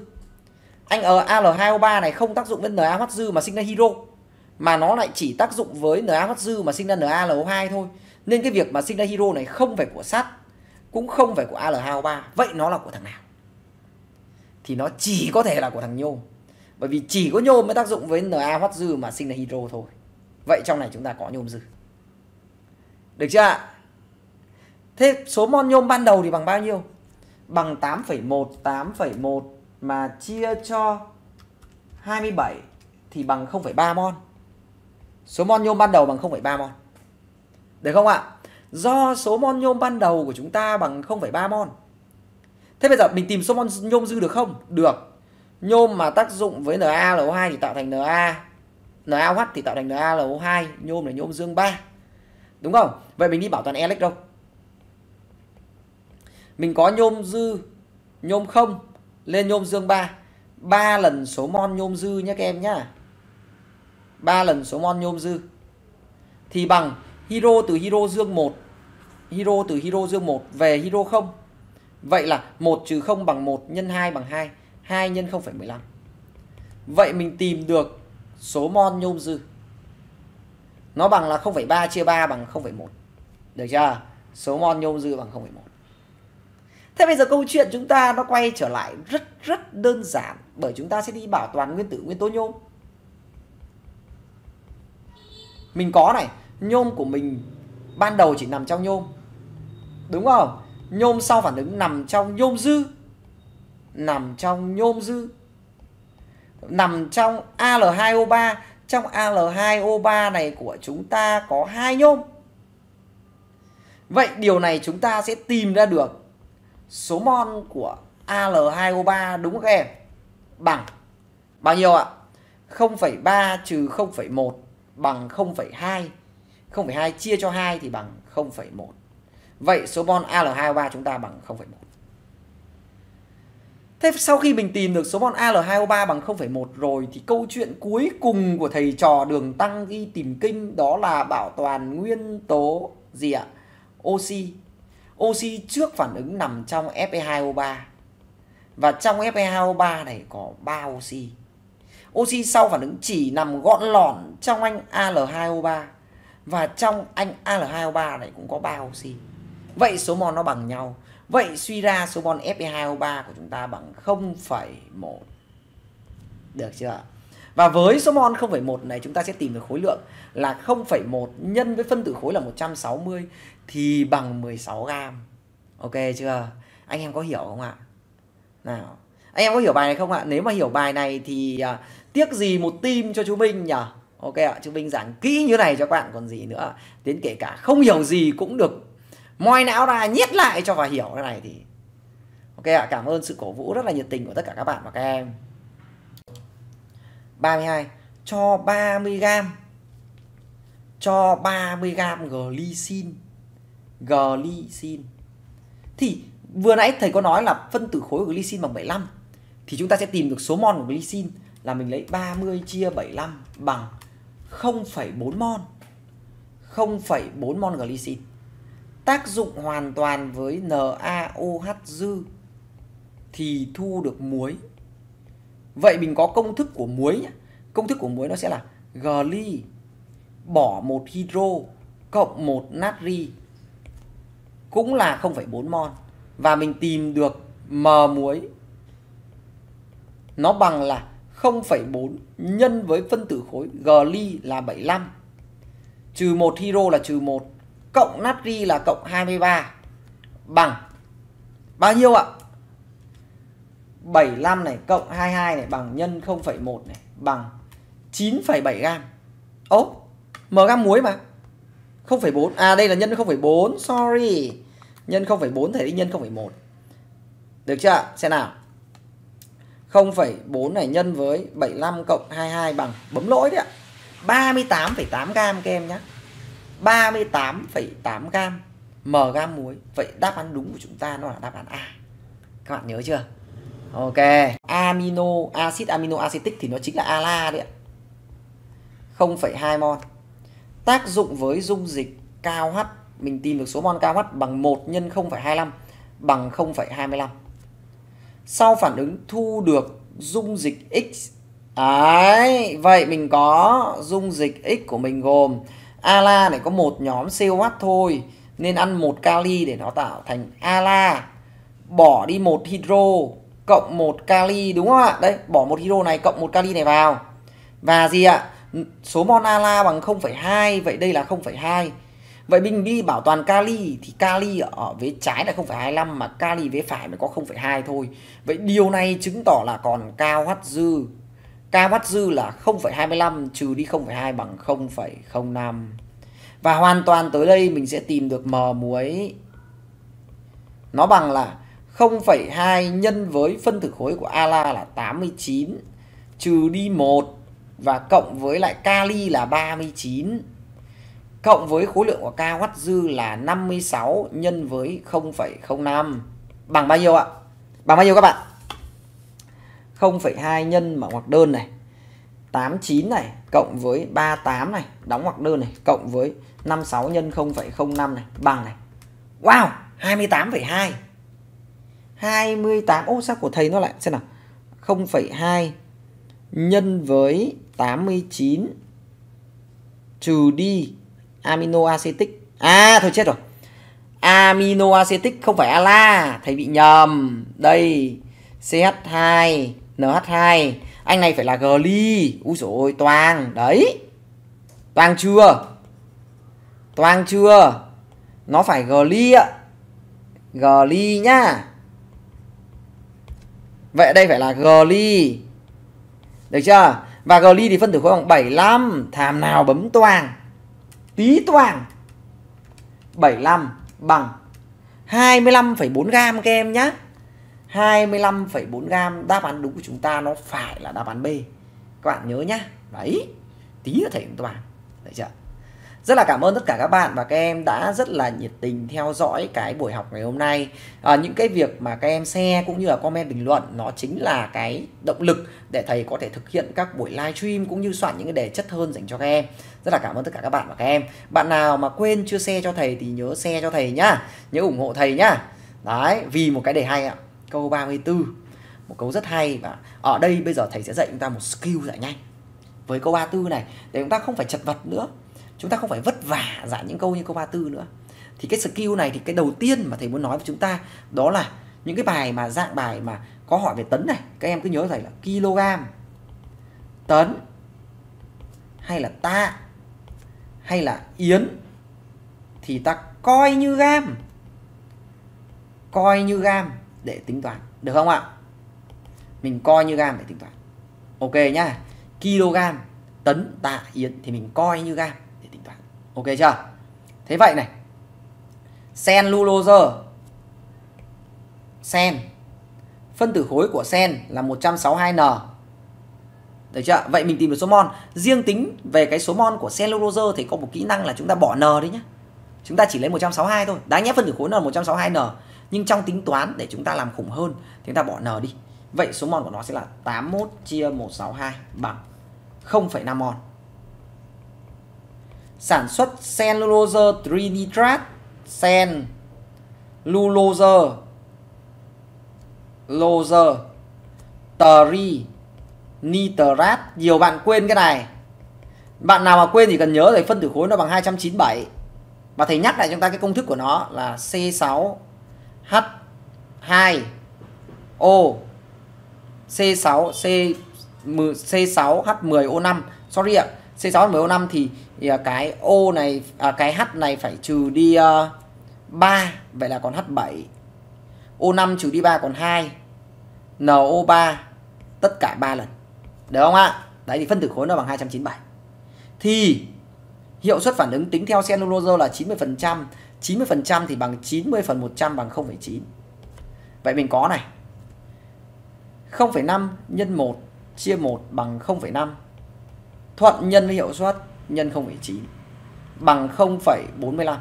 Anh ở Al2O3 này không tác dụng với NaOH dư mà sinh ra hydro mà nó lại chỉ tác dụng với NaOH dư mà sinh ra NaLO2 thôi. Nên cái việc mà sinh ra hydro này không phải của sắt, cũng không phải của Al2O3. Vậy nó là của thằng nào? Thì nó chỉ có thể là của thằng nhôm. Bởi vì chỉ có nhôm mới tác dụng với NaOH dư mà sinh ra hydro thôi. Vậy trong này chúng ta có nhôm dư. Được chưa ạ? Thế số mol nhôm ban đầu thì bằng bao nhiêu? Bằng 8,1, 8,1 mà chia cho 27 thì bằng 0,3 mol. Số mol nhôm ban đầu bằng 0,3 mol. Được không ạ? Do số mol nhôm ban đầu của chúng ta bằng 0,3 mol. Thế bây giờ mình tìm số mol nhôm dư được không? Được. Nhôm mà tác dụng với NaLO2 thì tạo thành Na. NaOH thì tạo thành NaLO2, nhôm là nhôm dương 3. Đúng không? Vậy mình đi bảo toàn Elec đâu? Mình có nhôm dư, nhôm không lên nhôm dương 3. 3 lần số mol nhôm dư nhé các em nhá. 3 lần số mol nhôm dư thì bằng hero từ hero dương 1 hero từ hero dương 1 về hero 0 vậy là 1 trừ 0 bằng 1 nhân 2 bằng 2 2 nhân 0,15 vậy mình tìm được số mol nhôm dư nó bằng là 0,3 chia 3 bằng 0,1 được chưa số mol nhôm dư bằng 0,1 Thế bây giờ câu chuyện chúng ta nó quay trở lại rất rất đơn giản bởi chúng ta sẽ đi bảo toàn nguyên tử nguyên tố nhôm. Mình có này, nhôm của mình ban đầu chỉ nằm trong nhôm. Đúng không? Nhôm sau phản ứng nằm trong nhôm dư. Nằm trong nhôm dư. Nằm trong Al2O3. Trong Al2O3 này của chúng ta có hai nhôm. Vậy điều này chúng ta sẽ tìm ra được số mol của Al2O3 đúng không các em? Bằng bao nhiêu ạ? 0,3 trừ 0,1 bằng 0,2. 0,2 chia cho 2 thì bằng 0,1. Vậy số mol Al2O3 chúng ta bằng 0,1. Thế sau khi mình tìm được số mol Al2O3 bằng 0,1 rồi thì câu chuyện cuối cùng của thầy trò đường tăng ghi tìm kinh đó là bảo toàn nguyên tố gì ạ? Oxy. Oxy trước phản ứng nằm trong Fe2O3. Và trong Fe2O3 này có 3 oxy. Oxy sau phản ứng chỉ nằm gọn lỏn trong anh Al2O3 và trong anh Al2O3 này cũng có 3 oxy. Vậy số mol nó bằng nhau. Vậy suy ra số mol Fe2O3 của chúng ta bằng 0,1. Được chưa? Và với số mol 0,1 này chúng ta sẽ tìm được khối lượng là 0,1 nhân với phân tử khối là 160 thì bằng 16 gram. Ok chưa? Anh em có hiểu không ạ? Nào, anh em có hiểu bài này không ạ? Nếu mà hiểu bài này thì uh, tiếc gì một tim cho chú Minh nhỉ? Ok ạ, chú Minh giảng kỹ như này cho các bạn còn gì nữa. Đến kể cả không hiểu gì cũng được moi não ra nhét lại cho và hiểu cái này thì. Ok ạ, à, cảm ơn sự cổ vũ rất là nhiệt tình của tất cả các bạn và các em. 32 cho 30 gram cho 30 gram glycine. Glycine. Thì vừa nãy thầy có nói là phân tử khối của glycine bằng 75 thì chúng ta sẽ tìm được số mol của glycine là mình lấy 30 chia 75 bằng 0,4 mol 0,4 mol glycine tác dụng hoàn toàn với NaOH dư thì thu được muối. Vậy mình có công thức của muối nhé. công thức của muối nó sẽ là gly bỏ một hydro cộng một natri cũng là 0,4 mol và mình tìm được m muối. Nó bằng là 0,4 nhân với phân tử khối gly là 75 trừ 1 hydro là trừ 1 cộng natri là cộng 23 bằng bao nhiêu ạ? 75 này cộng 22 này bằng nhân 0,1 này bằng 9,7 gam. Ố, m gam muối mà. 0,4. À đây là nhân 0,4, sorry. Nhân 0,4 thể đi nhân 0,1. Được chưa? Xem nào. 0,4 này nhân với 75 cộng 22 bằng bấm lỗi đấy ạ. 38,8 gam các em nhé. 38,8 gam m gam muối. Vậy đáp án đúng của chúng ta nó là đáp án A. Các bạn nhớ chưa? Ok. Amino, axit amino acetic thì nó chính là ALA đấy ạ. 0,2 mol. Tác dụng với dung dịch cao mình tìm được số mol cao bằng 1 nhân 0,25 bằng 0,25. Sau phản ứng thu được dung dịch X. Đấy, vậy mình có dung dịch X của mình gồm ALA này có một nhóm COH thôi nên ăn một kali để nó tạo thành ALA. Bỏ đi một hydro cộng một kali đúng không ạ? Đấy, bỏ một hydro này cộng một kali này vào. Và gì ạ? Số mol ala bằng 0,2, vậy đây là 0,2. Vậy mình đi bảo toàn kali thì kali ở vế trái là 0,25 mà kali vế phải mới có 0,2 thôi. Vậy điều này chứng tỏ là còn cao H dư. K bắt dư là 0,25 trừ đi 0,2 bằng 0,05. Và hoàn toàn tới đây mình sẽ tìm được m muối. Nó bằng là 0,2 nhân với phân tử khối của ala là 89 trừ đi 1 và cộng với lại kali là 39 cộng với khối lượng của KH dư là 56 nhân với 0,05 bằng bao nhiêu ạ? Bằng bao nhiêu các bạn? 0,2 nhân mở ngoặc đơn này 89 này cộng với 38 này đóng ngoặc đơn này cộng với 56 nhân 0,05 này bằng này. Wow, 28,2. 28. Ô sao của thầy nó lại xem nào. 0,2 nhân với 89 trừ đi amino acetic. À thôi chết rồi. Amino acetic không phải ala, thầy bị nhầm. Đây CH2 NH2 anh này phải là gly úi dồi ôi toang. Đấy. Toang chưa? Toang chưa? Nó phải gly ạ. Gly nhá. Vậy đây phải là gly được chưa? Và gly thì phân tử khối bằng 75 thàm nào bấm toang? Tí toang. 75 bằng 25,4 gam các em nhé 25,4 gram. Đáp án đúng của chúng ta nó phải là đáp án B. Các bạn nhớ nhá. Đấy. Tí là thầy toàn đấy chưa? Rất là cảm ơn tất cả các bạn và các em đã rất là nhiệt tình theo dõi cái buổi học ngày hôm nay. À, những cái việc mà các em share cũng như là comment bình luận nó chính là cái động lực để thầy có thể thực hiện các buổi live stream cũng như soạn những cái đề chất hơn dành cho các em. Rất là cảm ơn tất cả các bạn và các em. Bạn nào mà quên chưa share cho thầy thì nhớ share cho thầy nhá. Nhớ ủng hộ thầy nhá. Đấy vì một cái đề hay ạ câu 34 một câu rất hay và ở đây bây giờ thầy sẽ dạy chúng ta một skill giải nhanh. Với câu 34 này, để chúng ta không phải chật vật nữa, chúng ta không phải vất vả giải những câu như câu 34 nữa. Thì cái skill này thì cái đầu tiên mà thầy muốn nói với chúng ta đó là những cái bài mà dạng bài mà có hỏi về tấn này. Các em cứ nhớ thầy là kg tấn, hay là ta hay là yến, thì ta coi như gam. Coi như gam để tính toán. Được không ạ? Mình coi như gam để tính toán. Ok nhá. Kg tấn tạ yến thì mình coi như gam để tính toán. Ok chưa? Thế vậy này. Cellulose sen. Phân tử khối của sen là 162N được chưa? Vậy mình tìm được số mol. Riêng tính về cái số mol của cellulose thì có một kỹ năng là chúng ta bỏ N đấy nhá. Chúng ta chỉ lấy 162 thôi. Đáng nhẽ phân tử khối nó là 162N nhưng trong tính toán để chúng ta làm khủng hơn thì chúng ta bỏ n đi. Vậy số mol của nó sẽ là 81 chia 162 bằng 0,5 mol. Sản xuất cellulose trinitrat cellulose lose tri nitrat nhiều bạn quên cái này. Bạn nào mà quên thì cần nhớ rồi phân tử khối nó bằng 297 và thầy nhắc lại chúng ta cái công thức của nó là C6 H2 O C6 C C6H10O5 sorry ạ C6H10O5 thì, thì cái O này à, cái H này phải trừ đi à, uh, 3 vậy là còn H7 O5 trừ đi 3 còn 2 NO3 tất cả 3 lần. Được không ạ? Đấy thì phân tử khối nó bằng 297 thì hiệu suất phản ứng tính theo cellulose là 90% 90% thì bằng 90 phần 100 bằng 0,9 vậy mình có này. 0,5 nhân 1 chia 1 bằng 0,5 thuận nhân với hiệu suất nhân 0,9 bằng 0,45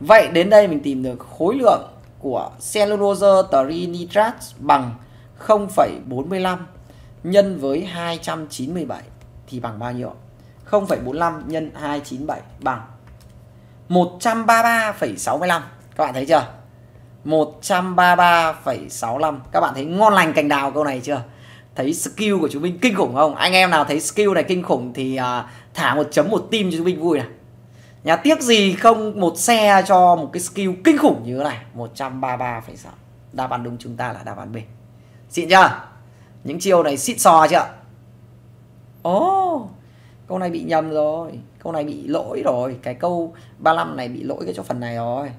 vậy đến đây mình tìm được khối lượng của cellulose trinitrat bằng 0,45 nhân với 297 thì bằng bao nhiêu? 0,45 nhân 297 bằng 133,65. Các bạn thấy chưa? 133,65. Các bạn thấy ngon lành cành đào câu này chưa? Thấy skill của chúng mình kinh khủng không? Anh em nào thấy skill này kinh khủng thì uh, thả một chấm một tim cho chúng mình vui này. Nhà tiếc gì không một xe cho một cái skill kinh khủng như thế này 133,6 Đáp án đúng chúng ta là đáp án B Xịn chưa? Những chiêu này xịn sò chưa? Ồ oh, Câu này bị nhầm rồi Câu này bị lỗi rồi. Cái câu 35 này bị lỗi cái chỗ phần này rồi.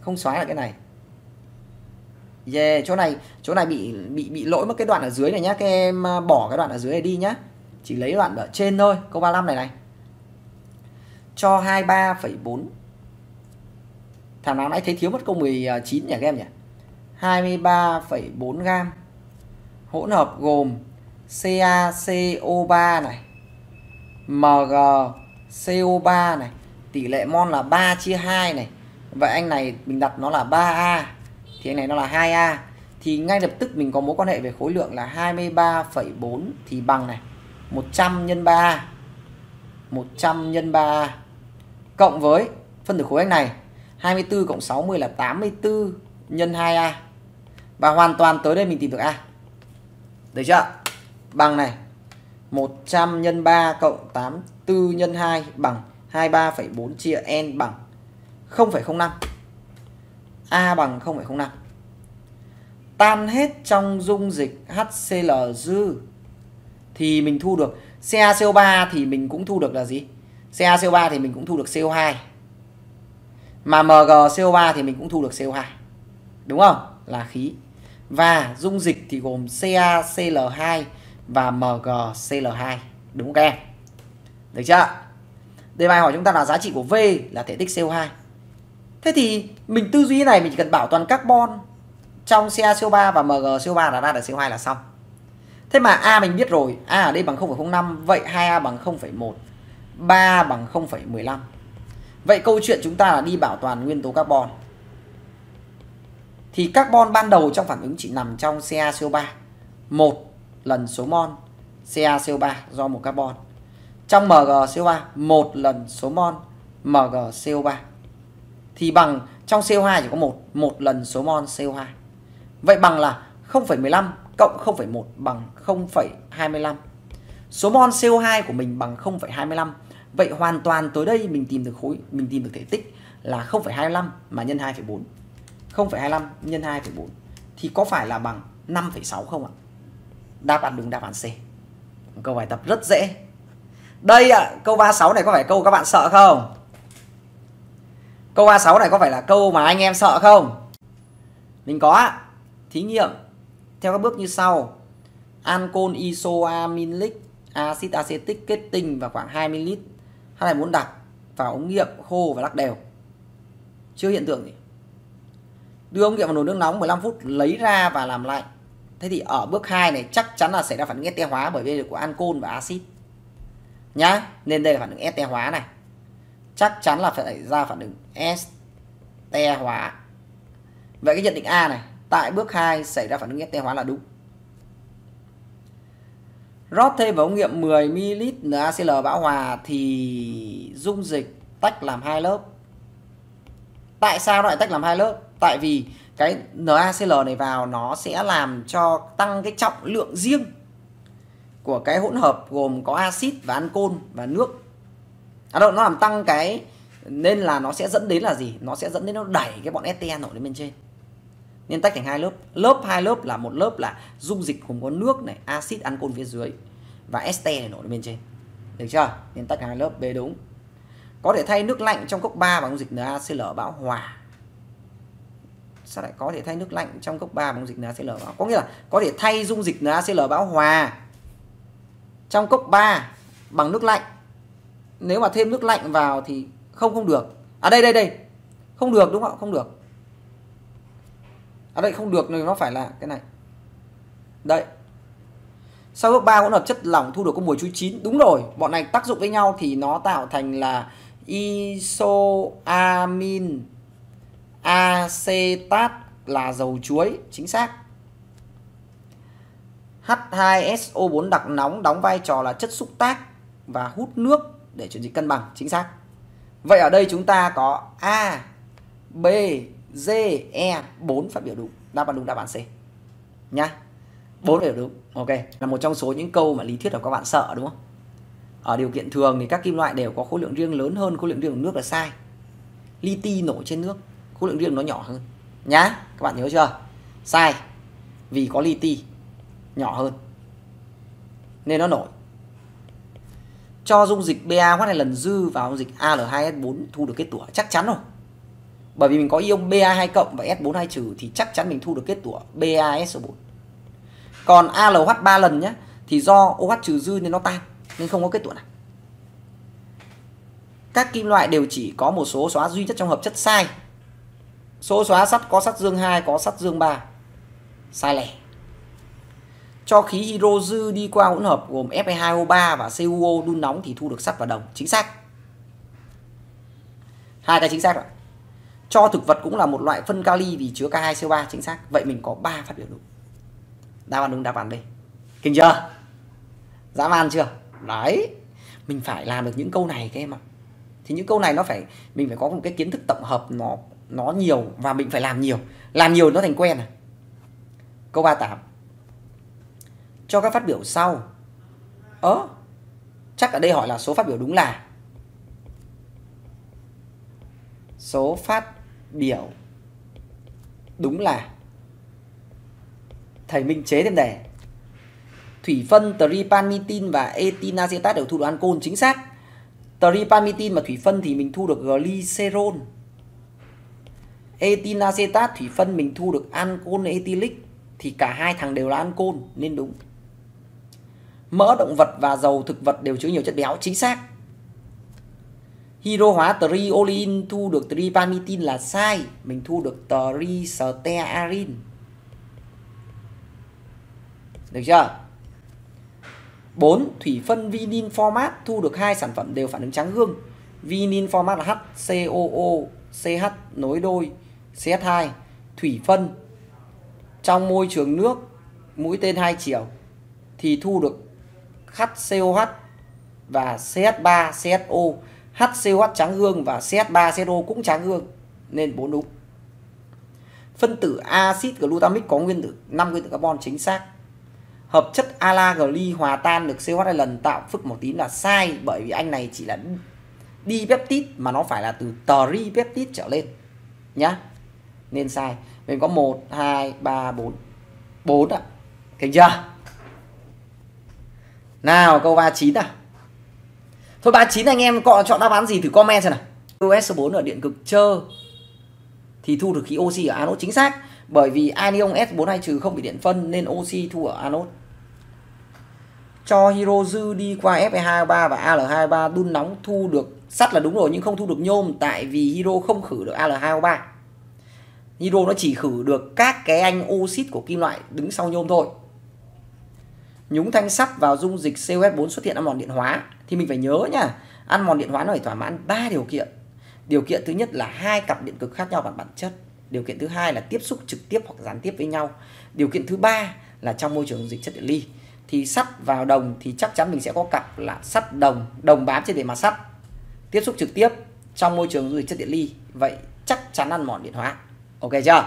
Không xóa được cái này. Yeah, chỗ này chỗ này bị bị bị lỗi mất cái đoạn ở dưới này nhá. Các em à, bỏ cái đoạn ở dưới này đi nhá. Chỉ lấy đoạn ở trên thôi, câu 35 này này. Cho 23,4 Thằng nào nãy thấy thiếu mất câu 19 à, nhỉ các em nhỉ? 23,4 gam Hỗn hợp gồm CaCO3 này. MgCO3 này Tỷ lệ mol là 3 chia 2 này. Vậy anh này mình đặt nó là 3A Thì anh này nó là 2A Thì ngay lập tức mình có mối quan hệ về khối lượng là 23,4 Thì bằng này 100 nhân 3A 100 nhân 3A cộng với phân tử khối anh này 24 cộng 60 là 84 nhân 2A và hoàn toàn tới đây mình tìm được A. Được chưa? Bằng này 100 nhân 3 cộng 84 nhân 2 bằng 23,4 chia N bằng 0,05 A bằng 0,05 tan hết trong dung dịch HCl dư thì mình thu được CaCO3 thì mình cũng thu được là gì? CaCO3 thì mình cũng thu được CO2 mà MgCO3 thì mình cũng thu được CO2 đúng không? Là khí. Và dung dịch thì gồm CaCl2 và MgCl2 đúng không các em được chưa đề bài hỏi chúng ta là giá trị của V là thể tích CO2 thế thì mình tư duy này mình chỉ cần bảo toàn carbon trong CaCO3 và MgCO3 là ra được CO2 là xong thế mà A mình biết rồi A ở đây bằng 0,05 vậy 2A bằng 0,1 3 bằng 0,15. Vậy câu chuyện chúng ta là đi bảo toàn nguyên tố carbon. Thì carbon ban đầu trong phản ứng chỉ nằm trong CaCO3. một lần số mol CaCO3 do một carbon. Trong MgCO3 một lần số mol MgCO3. Thì bằng trong CO2 chỉ có một một lần số mol CO2. Vậy bằng là 0,15 cộng 0,1 bằng 0,25. Số mol CO2 của mình bằng 0,25 Vậy hoàn toàn tới đây mình tìm được khối, mình tìm được thể tích là 0,25 mà nhân 2,4. 0,25 nhân 2,4 thì có phải là bằng 5,6 không ạ? Đáp án đúng đáp án C. Câu bài tập rất dễ. Đây ạ, câu 36 này có phải câu các bạn sợ không? Câu 36 này có phải là câu mà anh em sợ không? Mình có. Thí nghiệm theo các bước như sau. Ancol isoaminic axit acetic kết tinh và khoảng 20 ml H này muốn đặt vào ống nghiệm khô và lắc đều. Chưa hiện tượng gì. Đưa ống nghiệm vào nồi nước nóng 15 phút lấy ra và làm lạnh. Thế thì ở bước 2 này chắc chắn là xảy ra phản ứng este hóa bởi vì có ancol và axit. Nhá, nên đây là phản ứng este hóa này. Chắc chắn là phải xảy ra phản ứng este hóa. Vậy cái nhận định A này, tại bước 2 xảy ra phản ứng este hóa là đúng rót thêm vào ống nghiệm 10 ml NaCl bão hòa thì dung dịch tách làm hai lớp. Tại sao lại tách làm hai lớp? Tại vì cái NaCl này vào nó sẽ làm cho tăng cái trọng lượng riêng của cái hỗn hợp gồm có axit và ancol và nước. À đâu, nó làm tăng cái nên là nó sẽ dẫn đến là gì? Nó sẽ dẫn đến nó đẩy cái bọn este nổi lên bên trên. nên tách thành hai lớp lớp hai lớp là một lớp là dung dịch gồm có nước này axit ancol phía dưới và este này nổi lên bên trên được chưa nên tách hai lớp B đúng có thể thay nước lạnh trong cốc 3 bằng dung dịch NaCl bão hòa sao lại có thể thay nước lạnh trong cốc 3 bằng dung dịch NaCl bão? Có nghĩa là có thể thay dung dịch NaCl bão hòa trong cốc 3 bằng nước lạnh. Nếu mà thêm nước lạnh vào thì không không được. À đây đây đây. Không được, đúng không không được. Ở đây, không được nên nó phải là cái này. Đây. Sau bước 3 hỗn hợp chất lỏng thu được có mùi chuối chín. Đúng rồi, bọn này tác dụng với nhau thì nó tạo thành là isoamin acetat là dầu chuối chính xác H2SO4 đặc nóng đóng vai trò là chất xúc tác và hút nước để chuyển dịch cân bằng chính xác vậy ở đây chúng ta có A B D, E 4 phát biểu đúng. Đáp án đúng đáp án C. Nhá. 4 phát biểu đúng. Ok. Là một trong số những câu mà lý thuyết là các bạn sợ đúng không? Ở điều kiện thường thì các kim loại đều có khối lượng riêng lớn hơn khối lượng riêng của nước là sai. Li ti nổi trên nước, khối lượng riêng nó nhỏ hơn. Nhá. Các bạn nhớ chưa? Sai. Vì có li ti nhỏ hơn. Nên nó nổi. Cho dung dịch BA hóa hai lần dư vào dung dịch Al2S4 thu được kết tủa, chắc chắn rồi bởi vì mình có ion Ba2 cộng và S42 trừ thì chắc chắn mình thu được kết tủa BaSO4 còn ALH 3 lần nhé thì do OH trừ dư nên nó tan, nên không có kết tủa nào các kim loại đều chỉ có một số xóa duy nhất trong hợp chất sai số xóa sắt có sắt dương 2 có sắt dương 3 sai lẻ cho khí hydro dư đi qua hỗn hợp gồm Fe2O3 và CuO đun nóng thì thu được sắt và đồng chính xác hai cái chính xác rồi cho thực vật cũng là một loại phân kali vì chứa K2CO3 chính xác. Vậy mình có 3 phát biểu đúng. Đáp án đúng, đáp án đây. Kinh chưa? Dã man chưa? Đấy. Mình phải làm được những câu này các em ạ. Thì những câu này nó phải, mình phải có một cái kiến thức tổng hợp nó nó nhiều và mình phải làm nhiều. Làm nhiều nó thành quen à. Câu 38. Cho các phát biểu sau. ớ Chắc ở đây hỏi là số phát biểu đúng là số phát biểu đúng là thầy minh chế thêm đề thủy phân tripamitin và etinacetat đều thu được ancol chính xác tripamitin và thủy phân thì mình thu được glycerol etinacetat thủy phân mình thu được ancol etilic thì cả hai thằng đều là ancol nên đúng mỡ động vật và dầu thực vật đều chứa nhiều chất béo chính xác hydro hóa triolein thu được tripamitin là sai mình thu được tristearin được chưa 4. Thủy phân vinin format thu được hai sản phẩm đều phản ứng trắng gương. Vinin format là HCOO, CH nối đôi, CH2. Thủy phân trong môi trường nước mũi tên hai chiều thì thu được HCOH và CH3, CHO HCOH trắng gương và CH3CSO cũng trắng gương nên bốn đúng. Phân tử axit glutamic có nguyên tử 5 nguyên tử carbon chính xác. Hợp chất alagly hòa tan được COH hai lần tạo phức màu tím là sai bởi vì anh này chỉ là dipeptide mà nó phải là từ tripeptide trở lên nhá. Nên sai. Mình có 1 2 3 4. 4 ạ. Thấy chưa? Nào, câu 39 à Thôi 39 anh em chọn đáp án gì thử comment xem nào. US4 ở điện cực trơ thì thu được khí oxy ở anode chính xác bởi vì anion S42 trừ không bị điện phân nên oxy thu ở anode. Cho hydro dư đi qua Fe23 và Al23 đun nóng thu được sắt là đúng rồi, nhưng không thu được nhôm, tại vì Hiro không khử được AL23. Hydro nó chỉ khử được các cái anh oxit của kim loại đứng sau nhôm thôi. Nhúng thanh sắt vào dung dịch COH4 xuất hiện ăn mòn điện hóa. Thì mình phải nhớ nha ăn mòn điện hóa nó phải thỏa mãn ba điều kiện. Điều kiện thứ nhất là hai cặp điện cực khác nhau bằng bản chất. Điều kiện thứ hai là tiếp xúc trực tiếp hoặc gián tiếp với nhau. Điều kiện thứ ba là trong môi trường dịch chất điện ly. Thì sắt vào đồng thì chắc chắn mình sẽ có cặp là sắt đồng đồng bám trên bề mặt sắt. Tiếp xúc trực tiếp trong môi trường dịch chất điện ly. Vậy chắc chắn ăn mòn điện hóa ok chưa?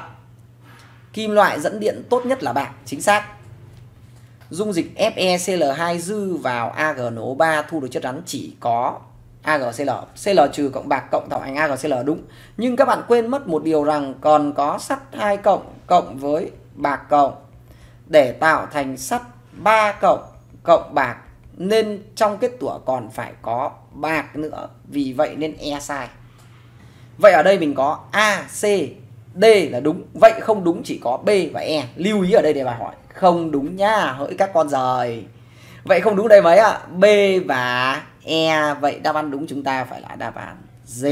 Kim loại dẫn điện tốt nhất là bạc chính xác. Dung dịch FeCl2 dư vào AgNO3 thu được chất rắn chỉ có AGCL CL trừ cộng bạc cộng tạo thành AGCL đúng. Nhưng các bạn quên mất một điều rằng còn có sắt 2 cộng cộng với bạc cộng. Để tạo thành sắt 3 cộng cộng bạc nên trong kết tủa còn phải có bạc nữa, vì vậy nên E sai. Vậy ở đây mình có Ac. D là đúng. Vậy không đúng chỉ có B và E. Lưu ý ở đây để bài hỏi. Không đúng nhá hỡi các con rời. Vậy không đúng đây mấy ạ? B và E vậy đáp án đúng chúng ta phải là đáp án D.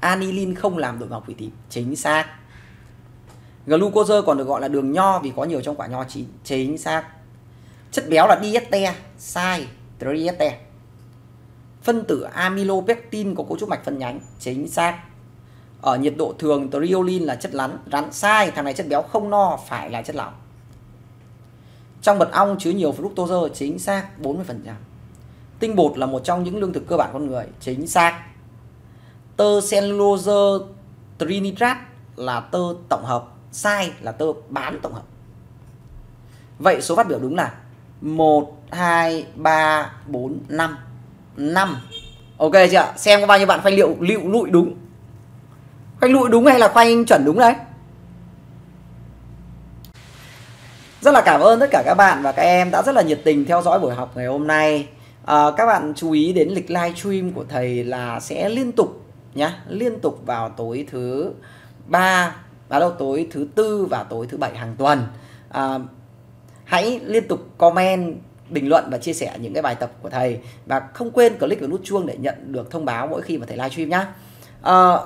Anilin không làm đổi ngọc thủy tím. Chính xác. Glucose còn được gọi là đường nho vì có nhiều trong quả nho chín. Chính xác. Chất béo là dieste sai. Trieste phân tử amylopectin có cấu trúc mạch phân nhánh. Chính xác ở nhiệt độ thường triolin là chất rắn rắn sai thằng này chất béo không no phải là chất lỏng trong mật ong chứa nhiều fructose chính xác 40%. Tinh bột là một trong những lương thực cơ bản con người chính xác. Tơ cellulose trinitrat là tơ tổng hợp, sai là tơ bán tổng hợp. Vậy số phát biểu đúng là 1 2 3 4 5. 5. Ok chưa? Xem có bao nhiêu bạn phanh liệu liệu lụi đúng. Khoanh lụi đúng hay là khoanh chuẩn đúng đấy? Rất là cảm ơn tất cả các bạn và các em đã rất là nhiệt tình theo dõi buổi học ngày hôm nay. À, các bạn chú ý đến lịch live stream của thầy là sẽ liên tục nhá, liên tục vào tối thứ ba, và đâu tối thứ tư và tối thứ bảy hàng tuần. À, hãy liên tục comment bình luận và chia sẻ những cái bài tập của thầy và không quên click vào nút chuông để nhận được thông báo mỗi khi mà thầy livestream nhá. À,